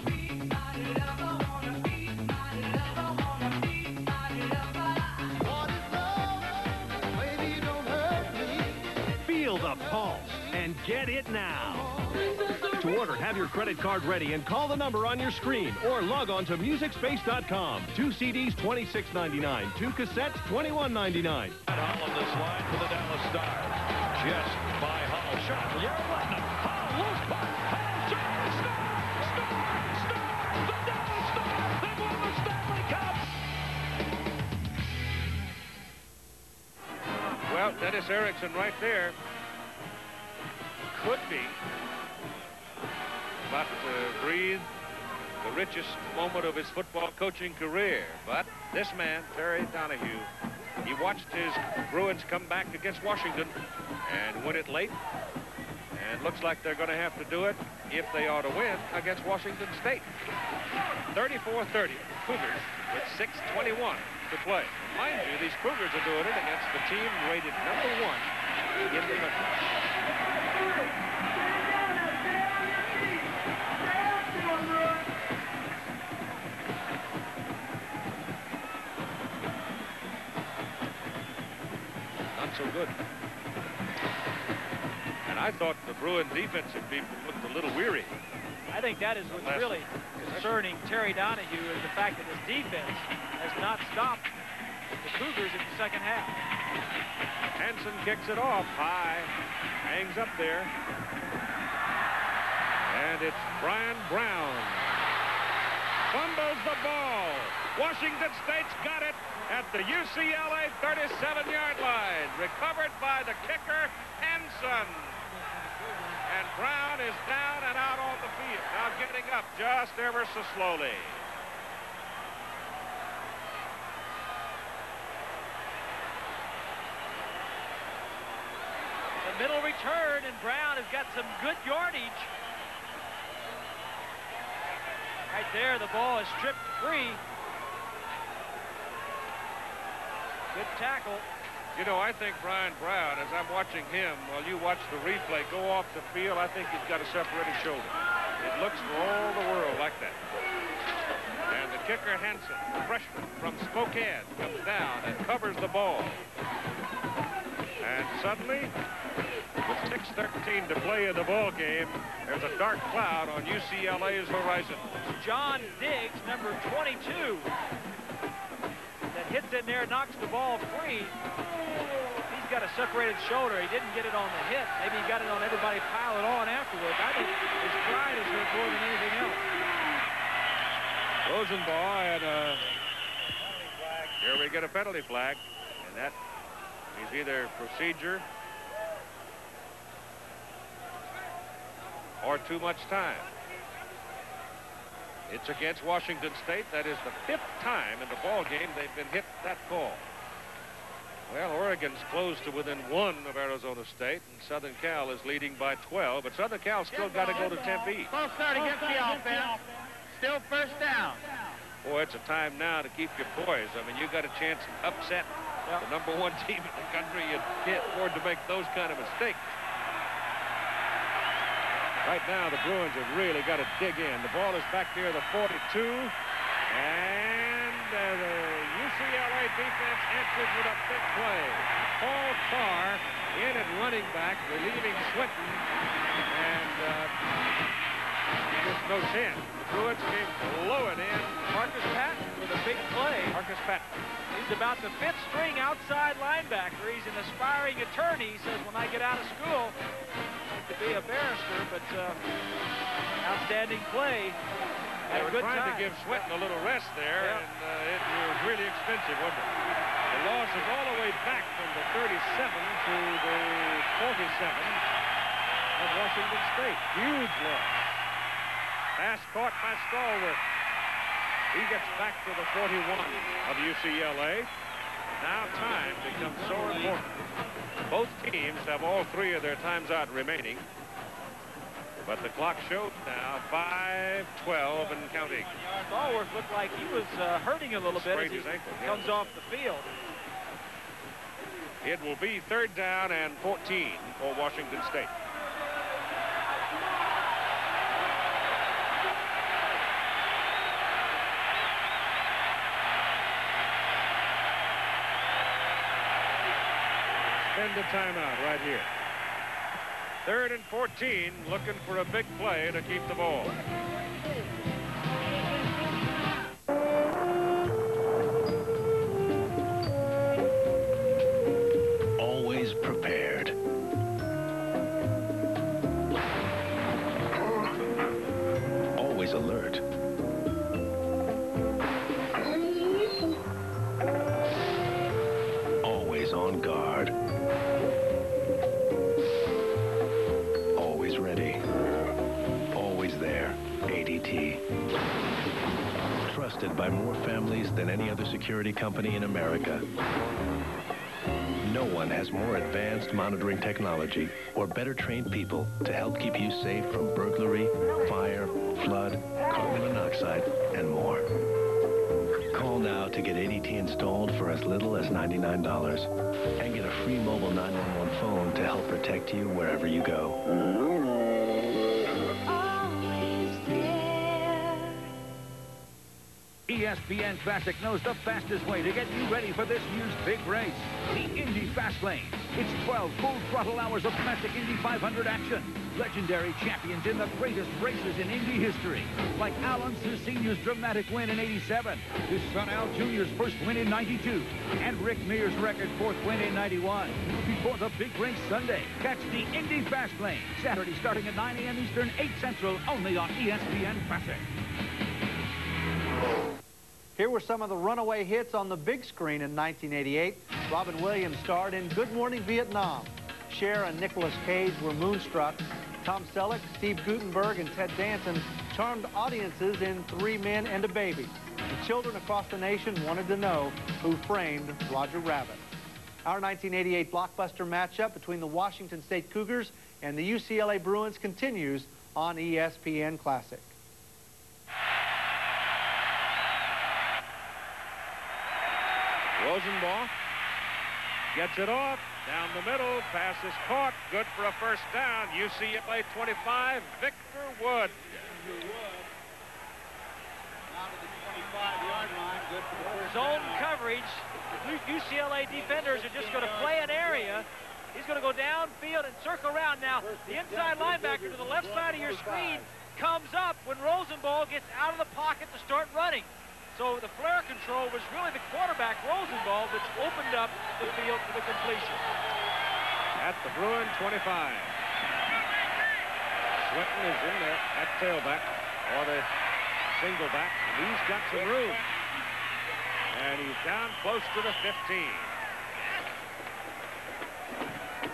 Feel the pulse and get it now. To order, have your credit card ready and call the number on your screen or log on to MusicSpace.com. Two CDs, $26.99. Two cassettes, $21.99. Hall on this line for the Dallas Stars. Just by Hall. Shot. You're Dennis Erickson right there could be about to uh, breathe the richest moment of his football coaching career. But this man, Terry Donahue, he watched his Bruins come back against Washington and win it late. And looks like they're going to have to do it if they are to win against Washington State. 34-30. Cougars with 6.21 to play. Mind you, these Cougars are doing it against the team rated number one in the country. Not so good. And I thought the Bruin defensive people looked a little weary. I think that is what's really concerning Terry Donahue is the fact that his defense has not stopped the Cougars in the second half. Hanson kicks it off high, hangs up there. And it's Brian Brown. Fumbles the ball. Washington State's got it at the UCLA 37-yard line. Recovered by the kicker, Hanson. And Brown is down and out on the field. Now getting up just ever so slowly. The middle return, and Brown has got some good yardage. Right there, the ball is stripped free. Good tackle. You know, I think Brian Brown, as I'm watching him, while you watch the replay go off the field, I think he's got a separated shoulder. It looks for all the world like that. And the kicker, Hanson, freshman from Spokane, comes down and covers the ball. And suddenly, with 6.13 to play in the ball game, there's a dark cloud on UCLA's horizon. John Diggs, number 22, that hits in there, knocks the ball free. He's got a separated shoulder. He didn't get it on the hit. Maybe he got it on everybody piling on afterwards. I think his pride is hurt more than anything else. Rosenbach and uh, here we get a penalty flag, and that is either procedure or too much time. It's against Washington State. That is the fifth time in the ball game they've been hit that call. Well, Oregon's close to within one of Arizona State, and Southern Cal is leading by 12, but Southern Cal still got to go to Tempe. False start against the offense. Still first down. Boy, it's a time now to keep your poise. I mean, you got a chance to upset the number one (laughs) team in the country. You can't afford to make those kind of mistakes. Right now, the Bruins have really got to dig in. The ball is back near the 42. And uh, the UCLA defense answers with a big play. Paul Carr in at running back, relieving Swinton. And uh, just no chance. The Bruins came blowing in. Marcus Patton with a big play. Marcus Patton. He's about the fifth string outside linebacker. He's an aspiring attorney. He says, when I get out of school, to be a barrister, but uh, outstanding play. They were good trying time. to give Swinton a little rest there, Yeah. and uh, it was really expensive, wasn't it? The loss is all the way back from the 37 to the 47 of Washington State. Huge loss. Pass caught by Stallworth. He gets back to the 41 of UCLA. Now time becomes so important. Both teams have all three of their times out remaining. But the clock shows now 5-12 and counting. Stallworth looked like he was uh, hurting a little bit as he ankle, yeah. comes off the field. It will be third down and 14 for Washington State. Spend a timeout right here. Third and 14, looking for a big play to keep the ball. Always prepared. Always alert. Always on guard. By more families than any other security company in America. No one has more advanced monitoring technology or better trained people to help keep you safe from burglary, fire, flood, carbon monoxide, and more. Call now to get ADT installed for as little as $99 and get a free mobile 911 phone to help protect you wherever you go. ESPN Classic knows the fastest way to get you ready for this year's big race, the Indy Fast Lane. It's 12 full throttle hours of classic Indy 500 action. Legendary champions in the greatest races in Indy history, like Al Unser Senior's dramatic win in 87, his son Al Jr.'s first win in 92, and Rick Mears' record fourth win in 91. Before the big race Sunday, catch the Indy Fast Lane, Saturday starting at 9 a.m. Eastern, 8 Central, only on ESPN Classic. Were some of the runaway hits on the big screen in 1988. Robin Williams starred in Good Morning Vietnam. Cher and Nicolas Cage were moonstruck. Tom Selleck, Steve Guttenberg, and Ted Danson charmed audiences in Three Men and a Baby. And children across the nation wanted to know who framed Roger Rabbit. Our 1988 blockbuster matchup between the Washington State Cougars and the UCLA Bruins continues on ESPN Classic. Rosenbach gets it off. Down the middle. Pass is caught. Good for a first down. UCLA 25. Victor Wood. Zone coverage. UCLA defenders are just going to play an area. He's going to go downfield and circle around. Now, the inside linebacker to the left side of your screen comes up when Rosenbach gets out of the pocket to start running. So the flare control was really the quarterback, Rosenbach, that's opened up the field for the completion. At the Bruin 25. Swinton is in there at tailback, or the single back. And he's got some room. And he's down close to the 15.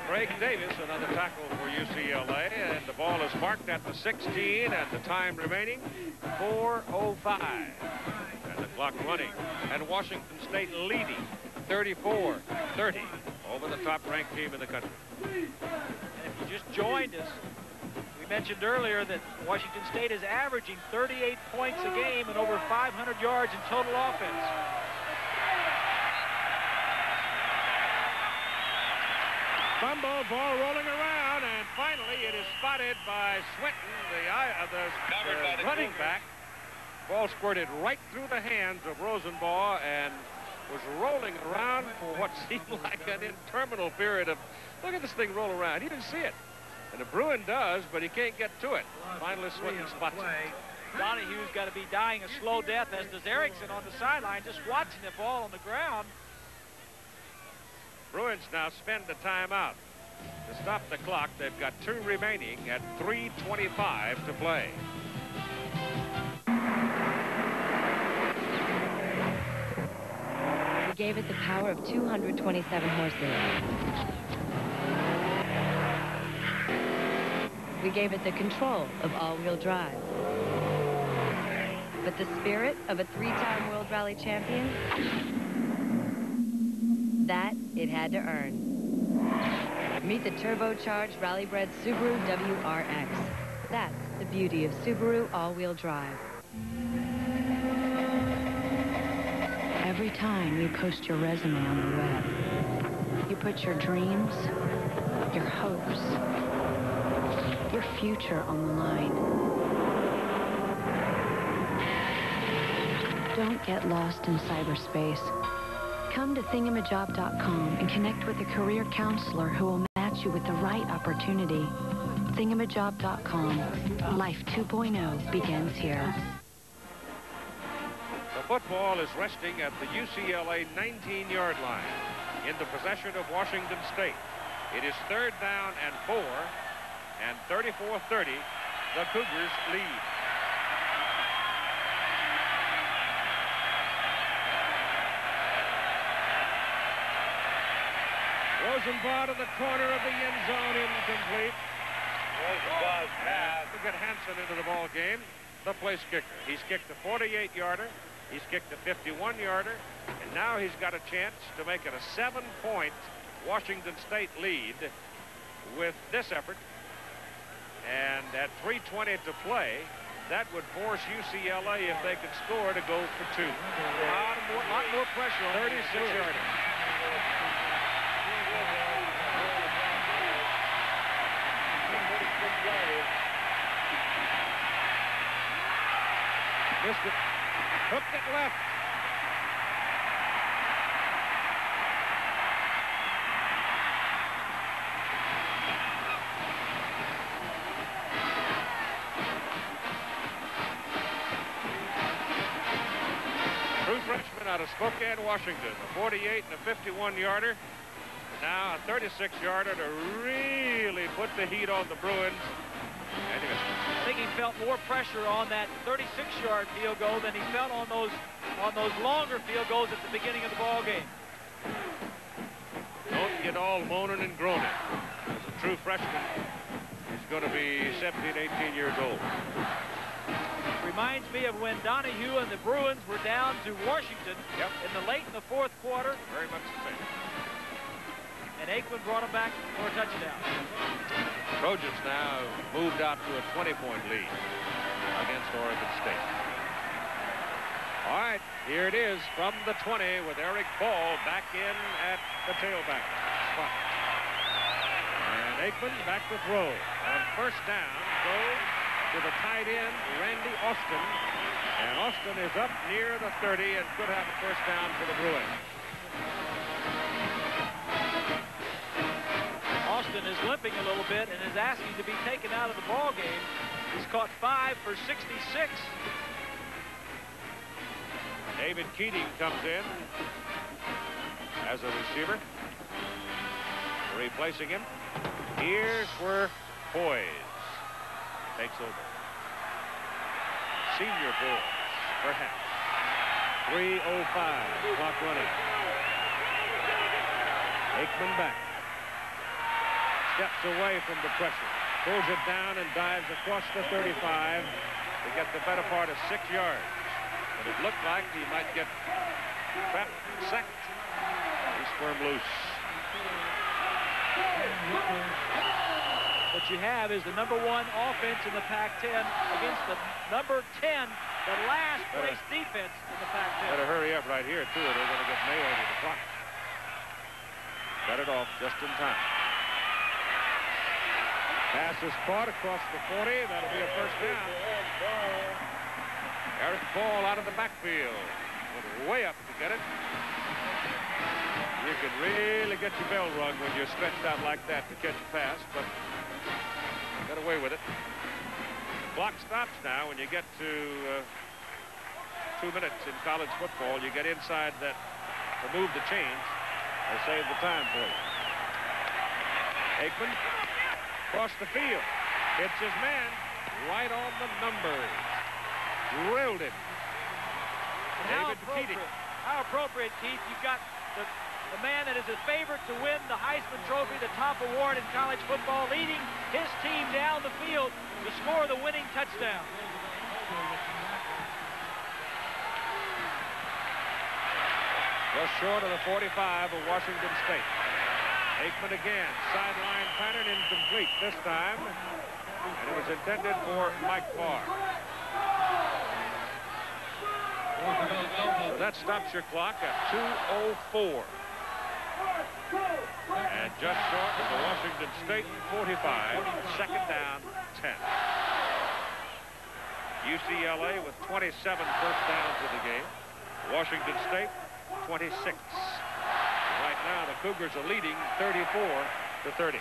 Craig Davis, another tackle for UCLA, and the ball is marked at the 16, and the time remaining, 4.05 And the clock running. And Washington State leading 34-30 over the top-ranked team in the country. And if you just joined us, we mentioned earlier that Washington State is averaging 38 points a game and over 500 yards in total offense. Fumble, ball rolling around, and finally it is spotted by Swinton, the, uh, the, the running back. Ball squirted right through the hands of Rosenbach and was rolling around for what (laughs) seemed like an interminable period of, look at this thing roll around. He didn't see it. And the Bruin does, but he can't get to it. Finally, Swinton spots it. Donahue's got to be dying a slow death, as does Erickson on the sideline, just watching the ball on the ground. Bruins now spend the timeout. To stop the clock, they've got two remaining at 3.25 to play. We gave it the power of 227 horses. We gave it the control of all-wheel drive. But the spirit of a three-time World Rally champion, that it had to earn. Meet the turbocharged rally-bred Subaru WRX. That's the beauty of Subaru all-wheel drive. Every time you post your resume on the web, you put your dreams, your hopes, your future on the line. Don't get lost in cyberspace. Come to thingamajob.com and connect with a career counselor who will match you with the right opportunity. Thingamajob.com. Life 2.0 begins here The football is resting at the UCLA 19-yard line in the possession of Washington State. It is third down and four, and 34-30, the Cougars lead. Rosenbach to the corner of the end zone, incomplete. Rosenbach's pass. To get Hanson into the ball game, the place kicker. He's kicked a 48-yarder. He's kicked a 51-yarder, and now he's got a chance to make it a seven-point Washington State lead with this effort. And at 3.20 to play, that would force UCLA, if they could score, to go for two. A lot more, lot more pressure on 36 yarders. Missed it. Hooked it left. True freshman out of Spokane, Washington. A 48 and a 51-yarder. Now a 36-yarder to really put the heat on the Bruins. I think he felt more pressure on that 36-yard field goal than he felt on those on those longer field goals at the beginning of the ball game. Don't get all moaning and groaning. As a true freshman, he's going to be 17, 18 years old. Reminds me of when Donahue and the Bruins were down to Washington Yep. in the late in the fourth quarter, Very much the same. And Aikman brought him back for a touchdown. Trojans now moved out to a 20-point lead against Oregon State. All right, here it is from the 20 with Eric Ball back in at the tailback spot. And Aikman back to throw. On first down, goes to the tight end, Randy Austin. And Austin is up near the 30 and could have a first down for the Bruins. Austin is limping a little bit and is asking to be taken out of the ball game. He's caught five for 66. David Keating comes in as a receiver. Replacing him. Here's where Boys takes over. Senior Boys, perhaps. 3.05, clock running. Aikman back. Steps away from the pressure. Pulls it down and dives across the 35 to get the better part of six yards. But it looked like he might get trapped, sacked. He squirmed loose. What you have is the number one offense in the Pac-10 against the number 10, the last Better- place defense in the Pac-10. Better hurry up right here, too, or they're going to get nailed to the clock. Cut it off just in time. Pass is caught across the 40. That'll be a first down. Eric Ball out of the backfield. Went way up to get it. You can really get your bell rung when you're stretched out like that to catch a pass, but got away with it. Clock stops now when you get to uh, two minutes in college football. You get inside that, remove the chains, or save the time for you. Aikman across the field. Hits his man right on the numbers. Drilled it. And how appropriate, how appropriate, Keith, you've got the, the man that is a favorite to win the Heisman Trophy, the top award in college football, leading his team down the field to score the winning touchdown. Just short of the 45 of Washington State. Aikman again. Sideline pattern incomplete this time. And it was intended for Mike Farr. So that stops your clock at 2.04. And just short of the Washington State 45. Second down, 10. UCLA with 27 first downs in the game. Washington State 26. Now, the Cougars are leading 34 to 30.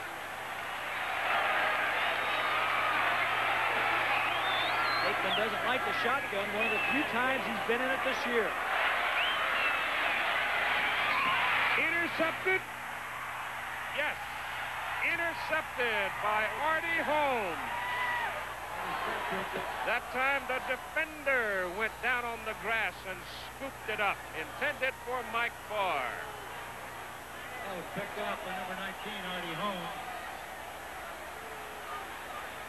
Aikman doesn't like the shotgun, one of the few times he's been in it this year. Intercepted. Yes. Intercepted by Artie Holmes. That time the defender went down on the grass and scooped it up. Intended for Mike Farr. That was picked off by number 19, Artie Holmes.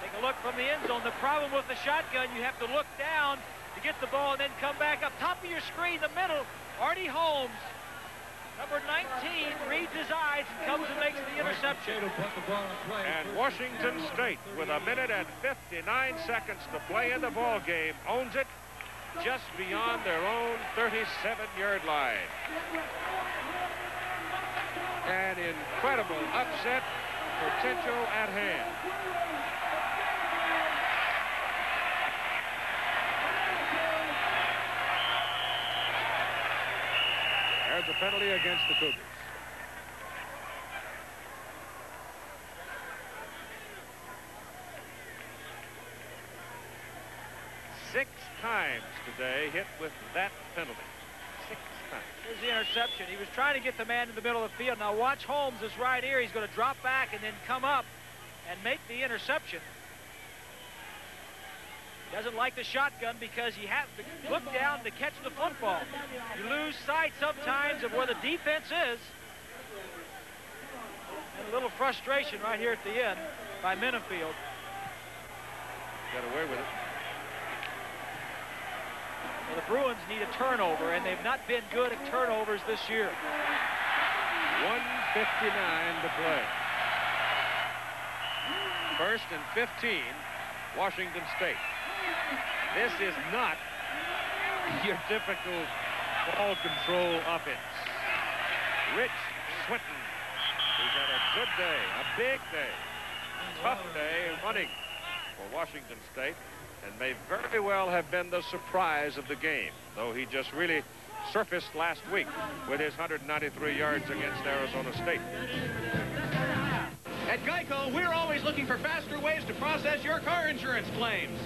Take a look from the end zone. The problem with the shotgun, you have to look down to get the ball and then come back up. Top of your screen, the middle, Artie Holmes. Number 19 reads his eyes and comes and makes the interception. interception. And Washington State, with a minute and 59 seconds to play in the ball game, owns it just beyond their own 37-yard line. An incredible upset potential at hand. There's a penalty against the Cougars. Six times today hit with that penalty. Six times. Here's the interception. He was trying to get the man in the middle of the field. Now watch Holmes is right here. He's going to drop back and then come up and make the interception. Doesn't like the shotgun because you have to look down to catch the football. You lose sight sometimes of where the defense is. And a little frustration right here at the end by Minifield. Got away with it. Well, the Bruins need a turnover, and they've not been good at turnovers this year. 159 to play. First and 15, Washington State. This is not your typical ball control offense. Rich Swinton, who's had a good day, a big day, tough day running for Washington State and may very well have been the surprise of the game, though he just really surfaced last week with his 193 yards against Arizona State. At Geico, we're always looking for faster ways to process your car insurance claims.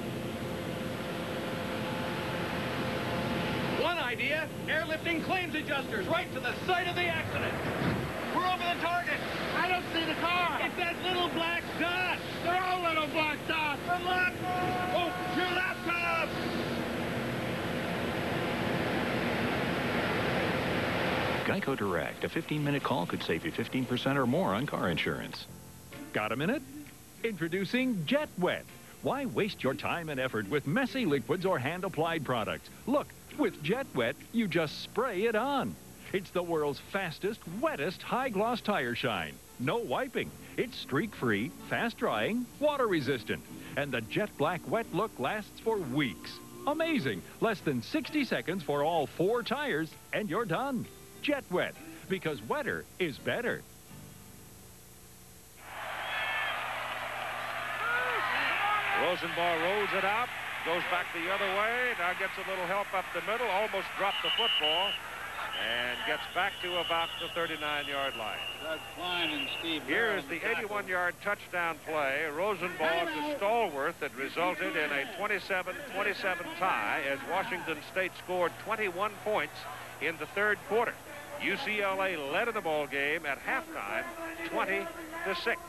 One idea, airlifting claims adjusters right to the site of the accident. We're over the target. I don't see the car. It's that little black dot. They're all little black dots. Good luck. Oh, your laptop. Geico Direct. A 15-minute call could save you 15% or more on car insurance. Got a minute? Introducing Jet Wet. Why waste your time and effort with messy liquids or hand-applied products? Look, with Jet Wet, you just spray it on. It's the world's fastest, wettest high-gloss tire shine. No wiping. It's streak-free, fast-drying, water-resistant. And the jet black wet look lasts for weeks. Amazing. Less than 60 seconds for all four tires, and you're done. Jet Wet, because wetter is better. Rosenbach rolls it out, goes back the other way, now gets a little help up the middle, almost dropped the football, and gets back to about the 39-yard line. Doug Klein and Steve Here is the 81-yard touchdown play. Rosenbach to Stallworth that resulted in a 27-27 tie as Washington State scored 21 points in the third quarter. UCLA led in the ball game at halftime, 20 to 6.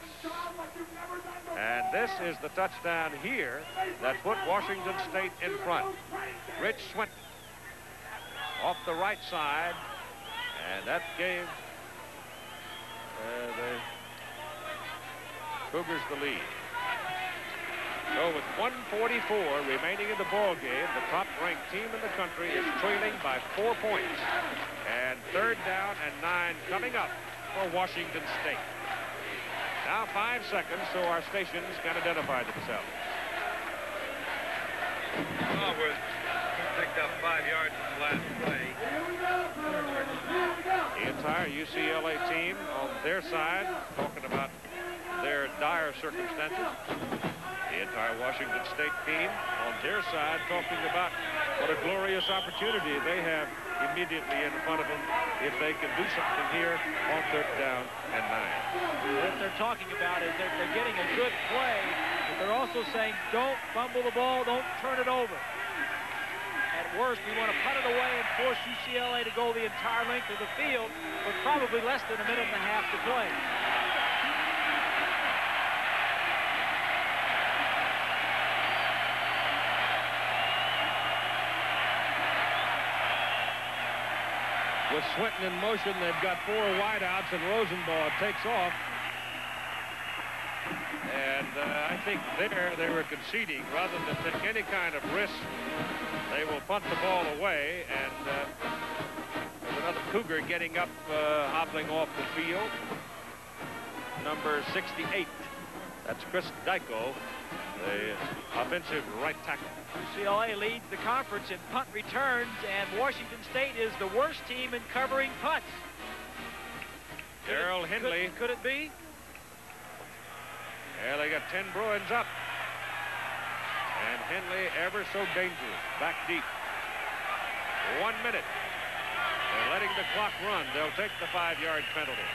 And this is the touchdown here that put Washington State in front. Rich Swinton off the right side, and that gave uh, the Cougars the lead. So with 144 remaining in the ball game, the top-ranked team in the country is trailing by four points. And third down and nine coming up for Washington State. Now five seconds so our stations can identify themselves. Stallworth picked up five yards in the last play. The entire UCLA team on their side talking about their dire circumstances. The entire Washington State team on their side talking about what a glorious opportunity they have immediately in front of them if they can do something here on third down and nine. What they're talking about is they're, they're getting a good play, but they're also saying don't fumble the ball, don't turn it over. Worst, we want to put it away and force UCLA to go the entire length of the field with probably less than a minute and a half to play. With Swinton in motion, they've got four wideouts, and Rosenbach takes off. And uh, I think there they were conceding. Rather than take any kind of risk, they will punt the ball away. And uh, there's another Cougar getting up, uh, hobbling off the field. number 68. That's Chris Dyko, the offensive right tackle. UCLA leads the conference in punt returns, and Washington State is the worst team in covering punts. Darryl Henley. Could, could it be? Yeah, they got 10 Bruins up. And Henley ever so dangerous. Back deep. One minute. They're letting the clock run. They'll take the five-yard penalty.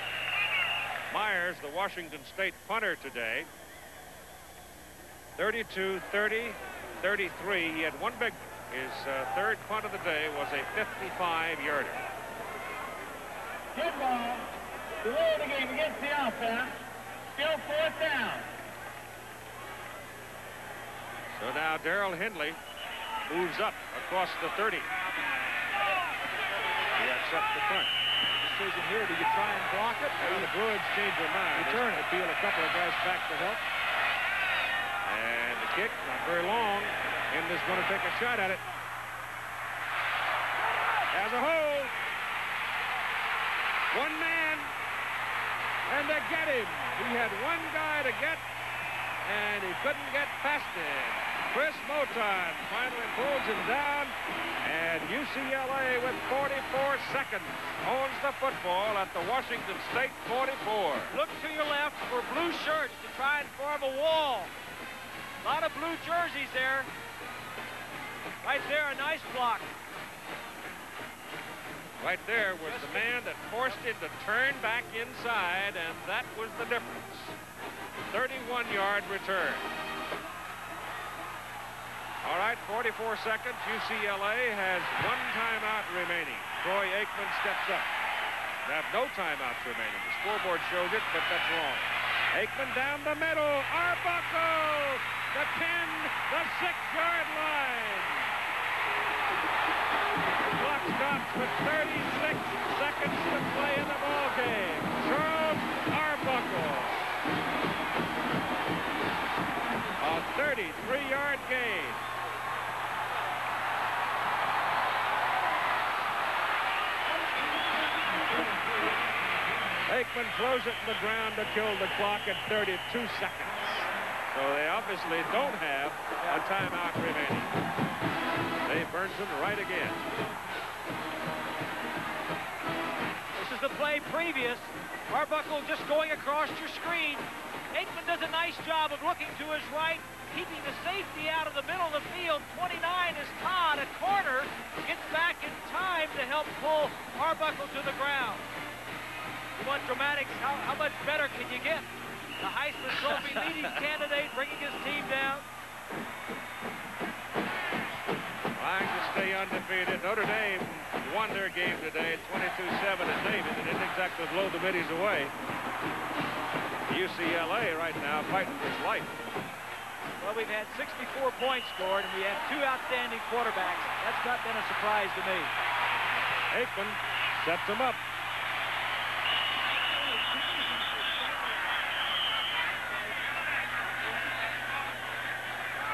Myers, the Washington State punter today, 32, 30, 33. He had one big His uh, third punt of the day was a 55-yarder. Good ball. Delay the game against the offense. Still fourth down. So now Darryl Henley moves up across the 30. He accepts the punt. Decision here, do you try and block it? Well, the Bruins change their mind. Return They feel a couple of guys back to help. And the kick, not very long. Henley's going to take a shot at it. Has a hole. One man. And they get him. He had one guy to get, and he couldn't get past him. Chris Moton finally pulls him down, and UCLA with 44 seconds owns the football at the Washington State 44. Look to your left for blue shirts to try and form a wall. A lot of blue jerseys there. Right there, a nice block. Right there was the man that forced him to turn back inside, and that was the difference. 31-yard return. All right, 44 seconds. UCLA has one timeout remaining. Troy Aikman steps up. They have no timeouts remaining. The scoreboard shows it, but that's wrong. Aikman down the middle. Arbuckle! The 10, the 6-yard line. Clock stops with 36 seconds to play Aikman throws it in the ground to kill the clock at 32 seconds. So they obviously don't have a timeout remaining. Dave Burnson right again. This is the play previous. Arbuckle just going across your screen. Aikman does a nice job of looking to his right, keeping the safety out of the middle of the field. 29 is Todd, a corner, gets back in time to help pull Arbuckle to the ground. You want dramatics? How, how much better can you get? The Heisman Trophy leading (laughs) candidate bringing his team down. Trying to stay undefeated. Notre Dame won their game today, 22-7 at David. They didn't exactly blow the middies away. UCLA right now fighting for its life. Well, we've had 64 points scored, and we have two outstanding quarterbacks. That's not been a surprise to me. Aikman sets them up.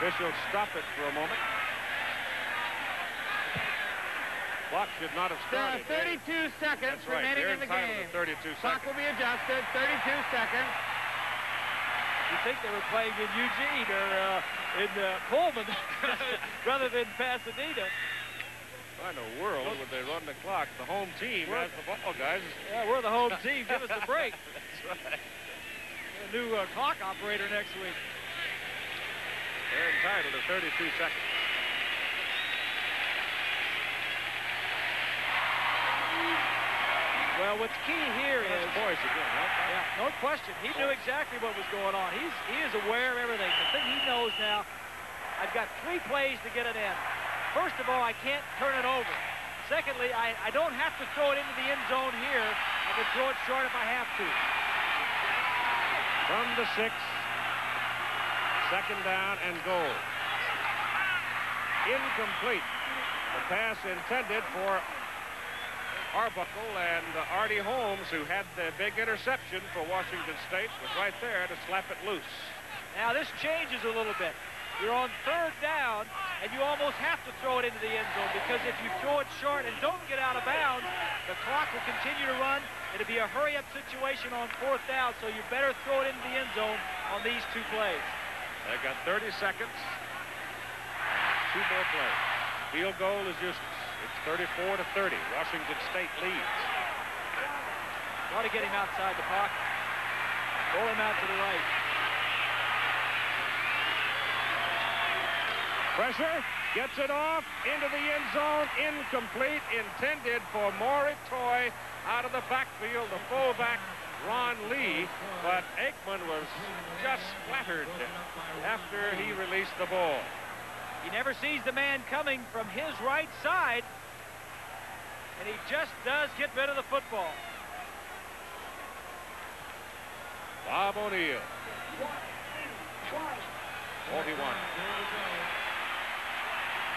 Officials stop it for a moment. Clock should not have started. 32 seconds That's remaining They're in the game. to 32 Clock seconds. will be adjusted. 32 seconds. You think they were playing in Eugene or uh, in uh, Pullman (laughs) rather than Pasadena. Why in the world would they run the clock? The home team We're- has the ball, guys. Yeah, we're the home team. Give us a break. (laughs) That's right. A new uh, clock operator next week. They're entitled to 32 seconds. Well, what's key here is That's Boyce again, huh? Yeah, no question. He knew exactly what was going on. He's he is aware of everything. The thing he knows now, I've got three plays to get it in. First of all, I can't turn it over. Secondly, I, I don't have to throw it into the end zone here. I can throw it short if I have to. From the six. Second down and goal. Incomplete. The pass intended for Arbuckle and uh, Artie Holmes, who had the big interception for Washington State, was right there to slap it loose. Now this changes a little bit. You're on third down, and you almost have to throw it into the end zone because if you throw it short and don't get out of bounds, the clock will continue to run, It'll be a hurry-up situation on fourth down, so you better throw it into the end zone on these two plays. They've got 30 seconds. Two more plays. Field goal is useless. It's 34 to 30. Washington State leads. Try to get him outside the pocket. Roll him out to the right. Pressure, gets it off into the end zone, incomplete, intended for Maury Toy out of the backfield, the fullback, Ron Lee, but Aikman was just flattered after he released the ball. He never sees the man coming from his right side, and he just does get rid of the football. Bob O'Neill. 41.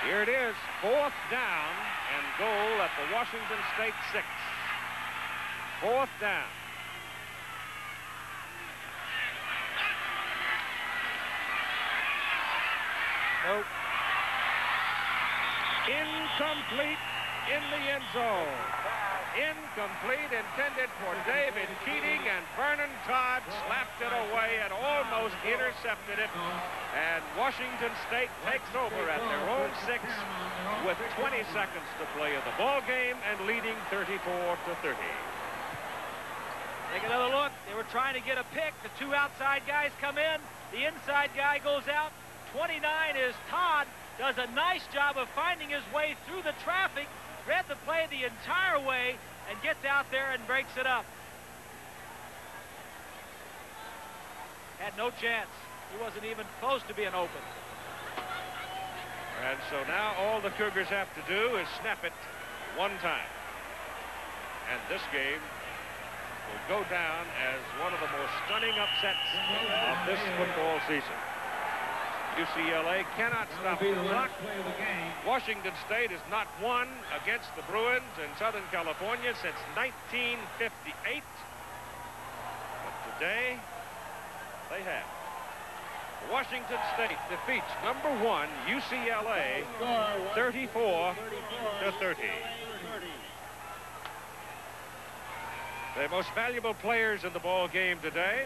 Here it is, fourth down and goal at the Washington State six. Fourth down. Nope. Incomplete in the end zone. Incomplete intended for David Keating and Vernon Todd slapped it away and almost intercepted it. And Washington State takes over at their own six with 20 seconds to play in the ball game and leading 34 to 30. Take another look. They were trying to get a pick. The two outside guys come in. The inside guy goes out. 29 is Todd. Does a nice job of finding his way through the traffic. Read the play the entire way and gets out there and breaks it up. Had no chance. He wasn't even close to being open. And so now all the Cougars have to do is snap it one time. And this game will go down as one of the most stunning upsets of this football season. UCLA cannot stop the clock. Washington State has not won against the Bruins in Southern California since 1958. But today, they have. Washington State defeats number one UCLA 34 to 30. The most valuable players in the ball game today.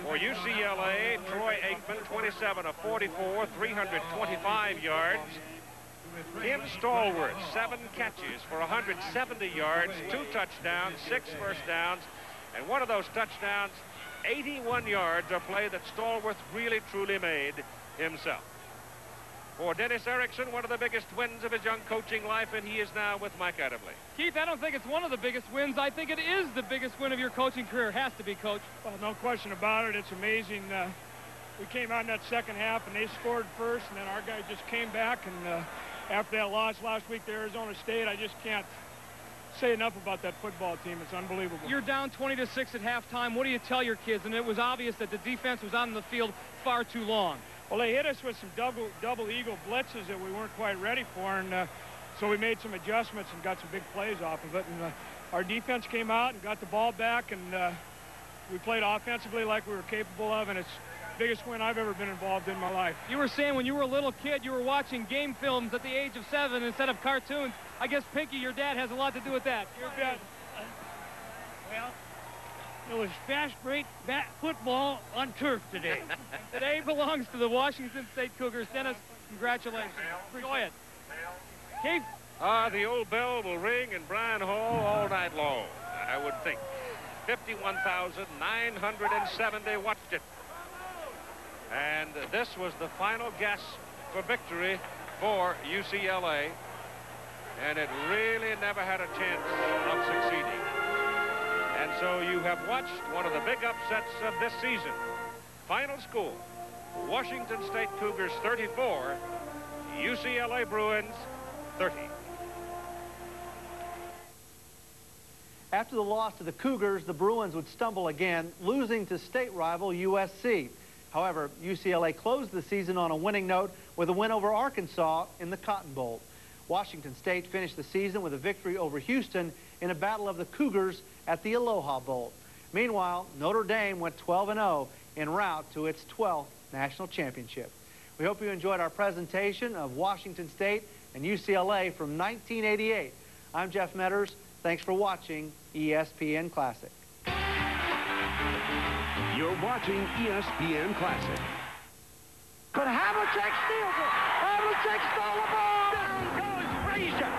For UCLA, Troy Aikman, 27 of 44, 325 yards. Tim Stallworth, seven catches for 170 yards, two touchdowns, six first downs, and one of those touchdowns, 81 yards, a play that Stallworth really, truly made himself. For Dennis Erickson, one of the biggest wins of his young coaching life, and he is now with Mike Adamle. Keith, I don't think it's one of the biggest wins. I think it is the biggest win of your coaching career. Has to be, Coach. Well, no question about it. It's amazing. Uh, we came out in that second half, and they scored first, and then our guys just came back. And uh, after that loss last week to Arizona State, I just can't say enough about that football team. It's unbelievable. You're down 20 to 6 at halftime. What do you tell your kids? And it was obvious that the defense was on the field far too long. Well, they hit us with some double, double eagle blitzes that we weren't quite ready for, and uh, so we made some adjustments and got some big plays off of it. And uh, our defense came out and got the ball back, and uh, we played offensively like we were capable of, and it's biggest win I've ever been involved in my life. You were saying when you were a little kid, you were watching game films at the age of seven instead of cartoons. I guess Pinky, your dad, has a lot to do with that. Your dad. Well, it was fast break bat football on turf today. (laughs) today belongs to the Washington State Cougars. Dennis, congratulations. Enjoy it. Keith? Ah, the old bell will ring in Bryan Hall all night long, I would think. 51,970 watched it. And this was the final gasp for victory for UCLA. And it really never had a chance of succeeding. And so you have watched one of the big upsets of this season. Final score, Washington State Cougars 34, UCLA Bruins 30. After the loss to the Cougars, the Bruins would stumble again, losing to state rival USC. However, UCLA closed the season on a winning note with a win over Arkansas in the Cotton Bowl. Washington State finished the season with a victory over Houston in a battle of the Cougars at the Aloha Bowl. Meanwhile, Notre Dame went 12-0 en route to its 12th national championship. We hope you enjoyed our presentation of Washington State and UCLA from 1988. I'm Jeff Metters. Thanks for watching E ESPN Classic. You're watching ESPN Classic. But Havlicek steals it. Havlicek stole the ball. Goes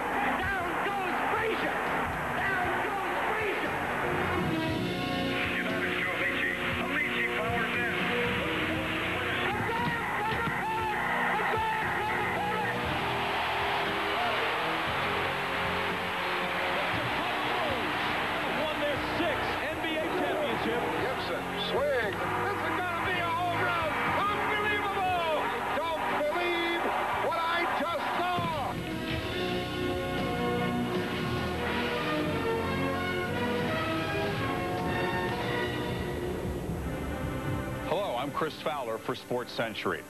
Chris Fowler for Sports Century.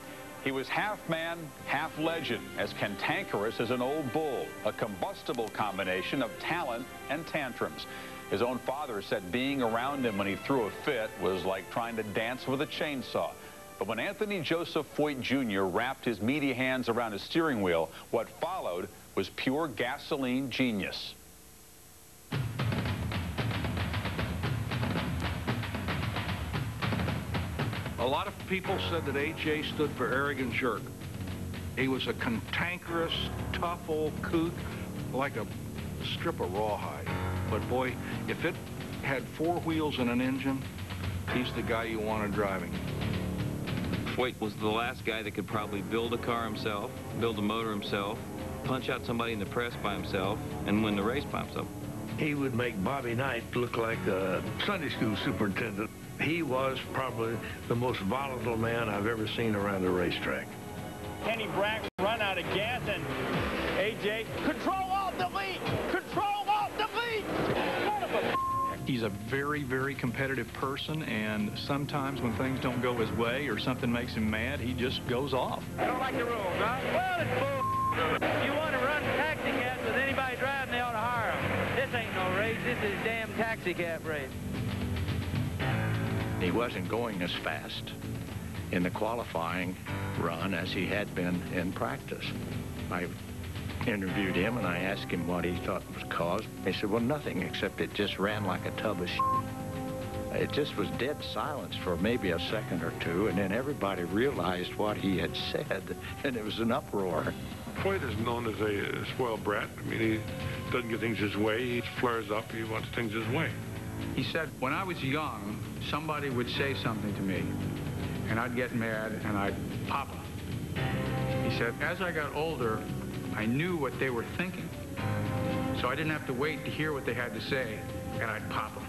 He was half man, half legend, as cantankerous as an old bull, a combustible combination of talent and tantrums. His own father said being around him when he threw a fit was like trying to dance with a chainsaw. But when Anthony Joseph Foyt Jr. wrapped his meaty hands around his steering wheel, what followed was pure gasoline genius. A lot of people said that AJ stood for arrogant jerk. He was a cantankerous, tough old coot, like a strip of rawhide. But boy, if it had four wheels and an engine, he's the guy you wanted driving. Foyt was the last guy that could probably build a car himself, build a motor himself, punch out somebody in the press by himself, and win the race by himself. He would make Bobby Knight look like a Sunday school superintendent. He was probably the most volatile man I've ever seen around a racetrack. Kenny Brack run out of gas and AJ control alt delete control alt delete. Son of a He's a very, very competitive person, and sometimes when things don't go his way or something makes him mad, he just goes off. I don't like the rules huh? Well it's bull if you want to run taxi cabs with anybody driving they ought to hire them this ain't no race this is damn taxi cab race He wasn't going as fast in the qualifying run as he had been in practice. I interviewed him and I asked him what he thought was caused. He said, well, nothing except it just ran like a tub of. It just was dead silence for maybe a second or two, and then everybody realized what he had said, and it was an uproar. Foyt is known as a spoiled brat. I mean, he doesn't get things his way. He flares up. He wants things his way. He said, when I was young, somebody would say something to me, and I'd get mad, and I'd pop them. He said, as I got older, I knew what they were thinking. So I didn't have to wait to hear what they had to say, and I'd pop them.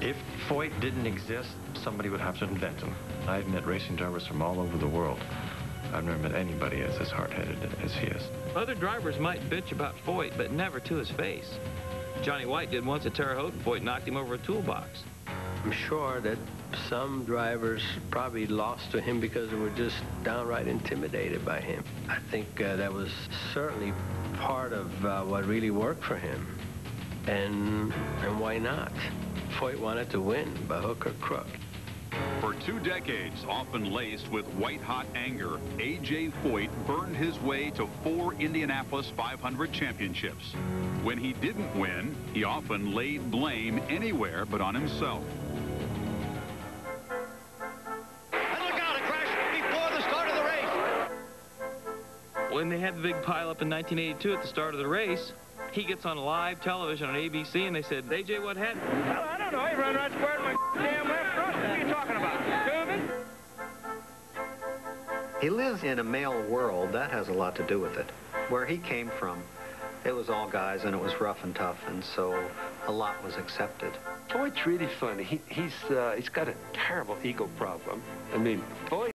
If Foyt didn't exist, somebody would have to invent him. I've met racing drivers from all over the world. I've never met anybody as as hard-headed as he is. Other drivers might bitch about Foyt, but never to his face. Johnny White did once at Terre Haute, and Foyt knocked him over a toolbox. I'm sure that some drivers probably lost to him because they were just downright intimidated by him. I think uh, that was certainly part of uh, what really worked for him. And, and why not? Foyt wanted to win by hook or crook. For two decades, often laced with white-hot anger, A.J. Foyt burned his way to four Indianapolis 500 championships. When he didn't win, he often laid blame anywhere but on himself. and look out a crash before the start of the race When they had the big pileup in 1982 at the start of the race, he gets on live television on ABC, and they said, AJ, what happened? well I don't know he run right square to my (laughs) He lives in a male world. That has a lot to do with it. Where he came from, it was all guys and it was rough and tough, and so a lot was accepted. Foyt's really funny. He, he's uh, he's got a terrible ego problem. I mean, Foyt